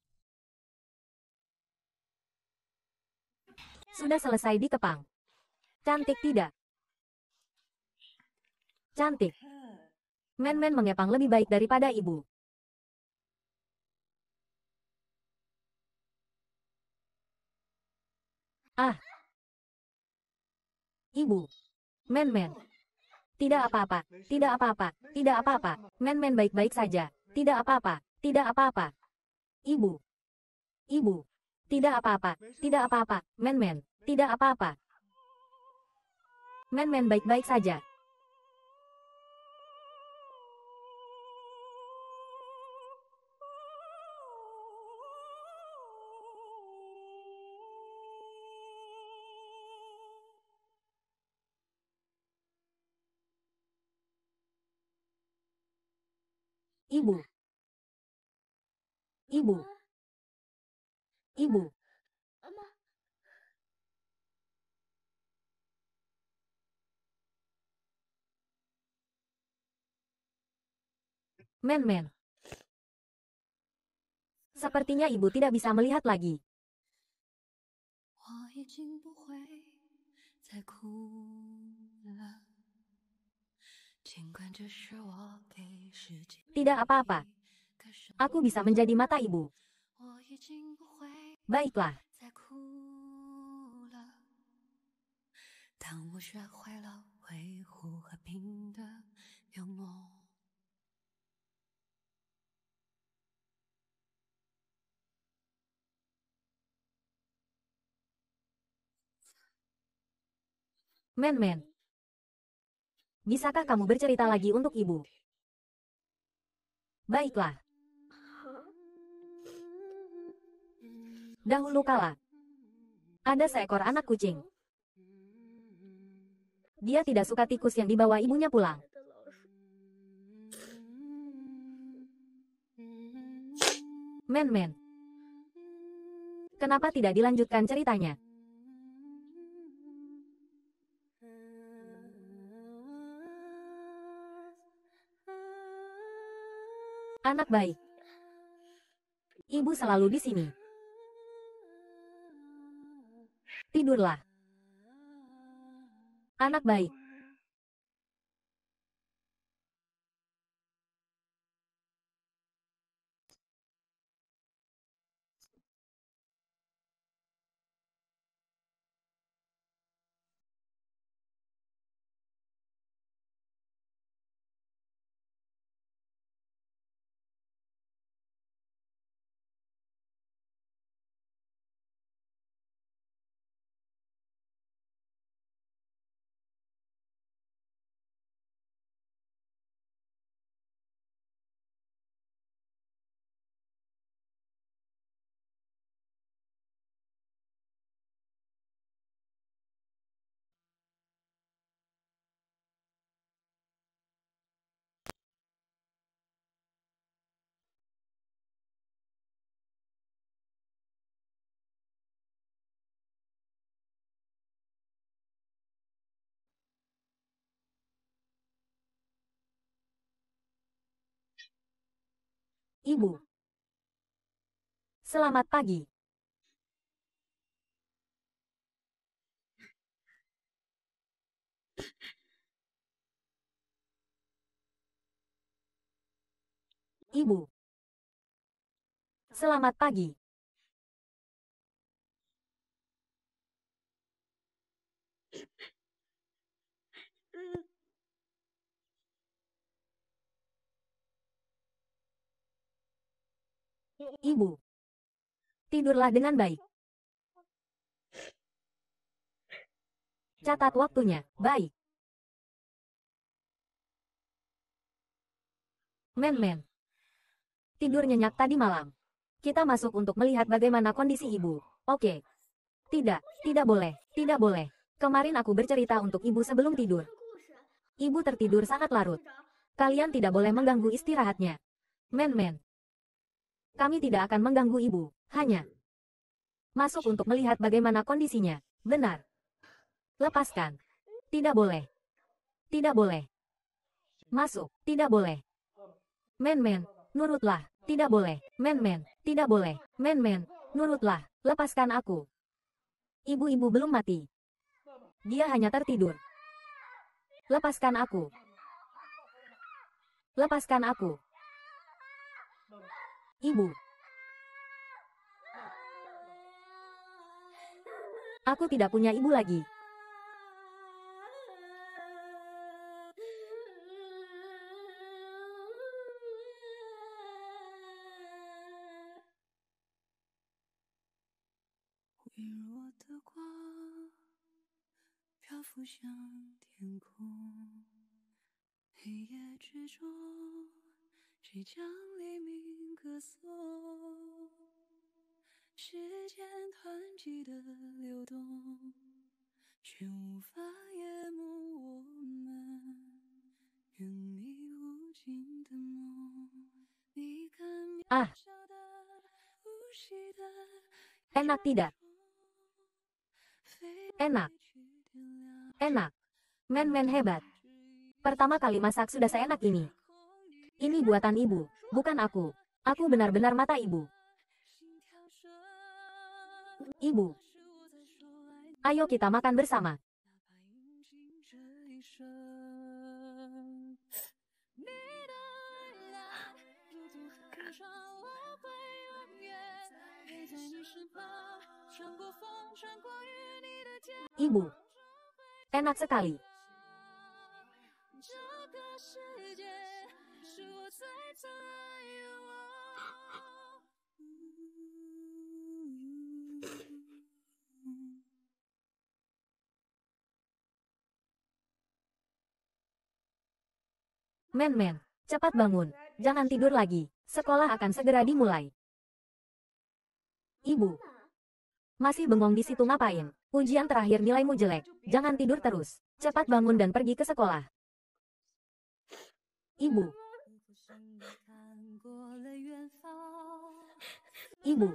Sudah selesai dikepang. Cantik tidak? Cantik. Men-men mengepang lebih baik daripada ibu. Ah. Ibu. Men-men. Tidak apa-apa, tidak apa-apa, tidak apa-apa. Men-men baik-baik saja. Tidak apa-apa, tidak apa-apa. Ibu. Ibu. Tidak apa-apa, tidak apa-apa. Men-men, tidak apa-apa. Men-men baik-baik saja. ibu. Ibu. Ibu. Men-men. Sepertinya ibu tidak bisa melihat lagi. Tidak apa-apa. Aku bisa menjadi mata ibu. Baiklah. Men-men, Bisakah kamu bercerita lagi untuk ibu? Baiklah. Dahulu kala, ada seekor anak kucing. Dia tidak suka tikus yang dibawa ibunya pulang. Men-men. Kenapa tidak dilanjutkan ceritanya? Anak baik. Ibu selalu di sini. Tidurlah. Anak baik. Ibu. Selamat pagi. Ibu. Selamat pagi. Ibu. Tidurlah dengan baik. Catat waktunya, baik. Men-men. Tidur nyenyak tadi malam. Kita masuk untuk melihat bagaimana kondisi ibu. Oke. Tidak, tidak boleh, tidak boleh. Kemarin aku bercerita untuk ibu sebelum tidur. Ibu tertidur sangat larut. Kalian tidak boleh mengganggu istirahatnya. Men-men. Kami tidak akan mengganggu ibu. Hanya masuk untuk melihat bagaimana kondisinya. Benar. Lepaskan. Tidak boleh. Tidak boleh. Masuk. Tidak boleh. Men-men. Nurutlah. Tidak boleh. Men-men. Tidak boleh. Men-men. Nurutlah. Lepaskan aku. Ibu-ibu belum mati. Dia hanya tertidur. Lepaskan aku. Lepaskan aku. Ibu. Aku tidak punya ibu lagi. “微弱的光漂浮向天空，黑夜之中， 谁将黎明歌颂？时间湍急的流动，却无法淹没我们远离无尽的梦。你看渺 Ah. 小的、无息的。 Enak tidak? Enak. Enak. Men-men hebat. Pertama kali masak sudah seenak ini. Ini buatan ibu, bukan aku. Aku benar-benar mata ibu. Ibu, ayo kita makan bersama. Ibu, enak sekali. <laughs> Men men, cepat bangun, jangan tidur lagi, sekolah akan segera dimulai. Ibu. Masih bengong di situ ngapain, ujian terakhir nilaimu jelek, jangan tidur terus, cepat bangun dan pergi ke sekolah. Ibu. Ibu.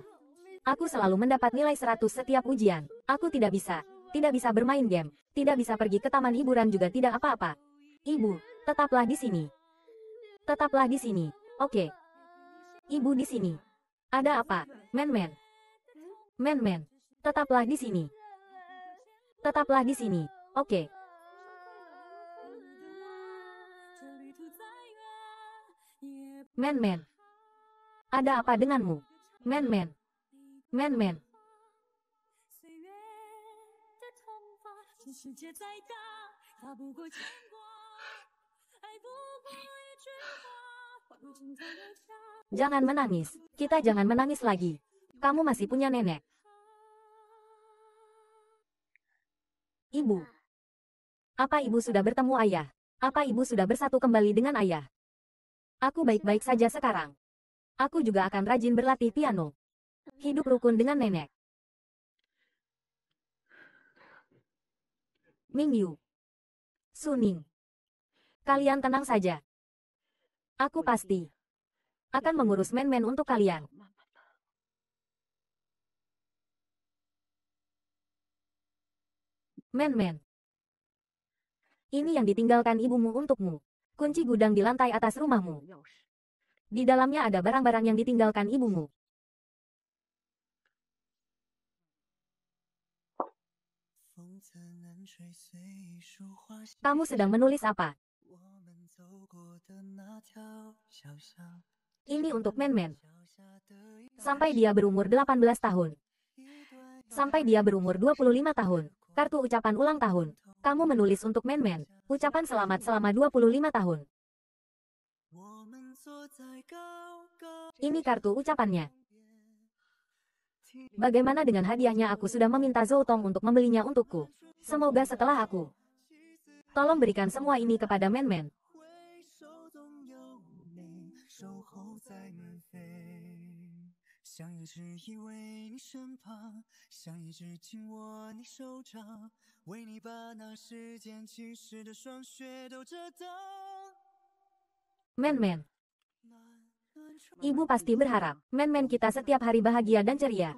Aku selalu mendapat nilai 100 setiap ujian. Aku tidak bisa. Tidak bisa bermain game. Tidak bisa pergi ke taman hiburan juga tidak apa-apa. Ibu, tetaplah di sini. Tetaplah di sini. Oke. Ibu di sini. Ada apa? Men-men. Men-men. Tetaplah di sini. Tetaplah di sini. Oke. Men-men. Ada apa denganmu? Men-men. Men-men. 岁月的痛法，这世界再大，逃不过牵挂，爱不过一句话，换不尽头的家。 Jangan menangis. Kita jangan menangis lagi. Kamu masih punya nenek. Ibu. Apa ibu sudah bertemu ayah? Apa ibu sudah bersatu kembali dengan ayah? Aku baik-baik saja sekarang. Aku juga akan rajin berlatih piano. Hidup rukun dengan nenek. Mingyu. Suning. Kalian tenang saja. Aku pasti akan mengurus men-men untuk kalian. Men-men. Ini yang ditinggalkan ibumu untukmu. Kunci gudang di lantai atas rumahmu. Di dalamnya ada barang-barang yang ditinggalkan ibumu. Kamu sedang menulis apa? Ini untuk Men-Men. Sampai dia berumur 18 tahun. Sampai dia berumur 25 tahun. Kartu ucapan ulang tahun. Kamu menulis untuk Men-Men. Ucapan selamat selama 25 tahun. Ini kartu ucapannya. Bagaimana dengan hadiahnya aku sudah meminta Zoltong untuk membelinya untukku. Semoga setelah aku. Tolong berikan semua ini kepada Men-Men. Men-Men, Ibu pasti berharap, men-men kita setiap hari bahagia dan ceria.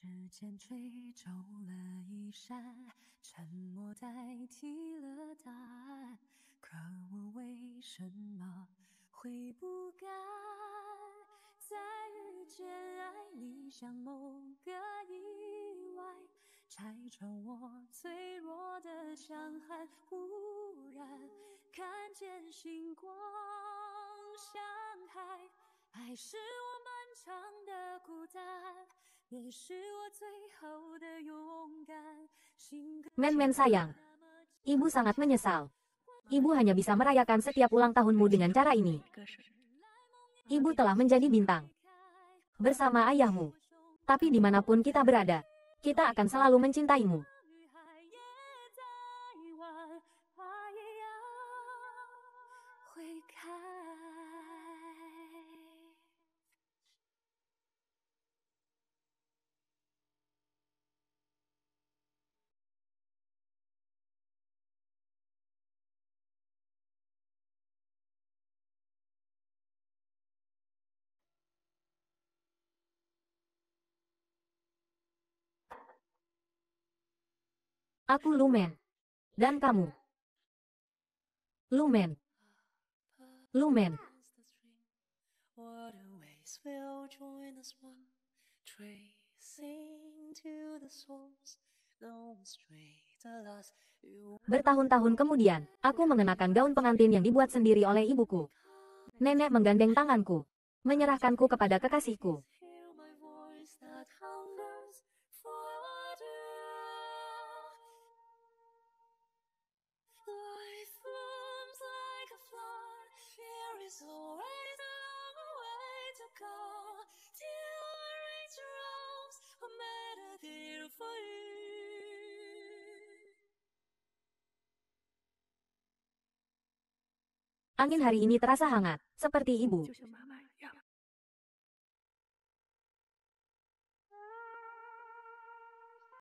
时？间吹皱了衣衫，沉默代替了答案。可我为什么会不甘？在遇见爱你，像某个意外，拆穿我脆弱的强悍。忽然看见星光像海，爱是我漫长的孤单。Men-men sayang. Ibu sangat menyesal. Ibu hanya bisa merayakan setiap ulang tahunmu dengan cara ini. Ibu telah menjadi bintang. Bersama ayahmu. Tapi di mana pun kita berada, kita akan selalu mencintaimu. Aku Lumen. Dan kamu. Lumen. Lumen. Bertahun-tahun kemudian, aku mengenakan gaun pengantin yang dibuat sendiri oleh ibuku. Nenek menggandeng tanganku, menyerahkanku kepada kekasihku. Angin hari ini terasa hangat, seperti ibu.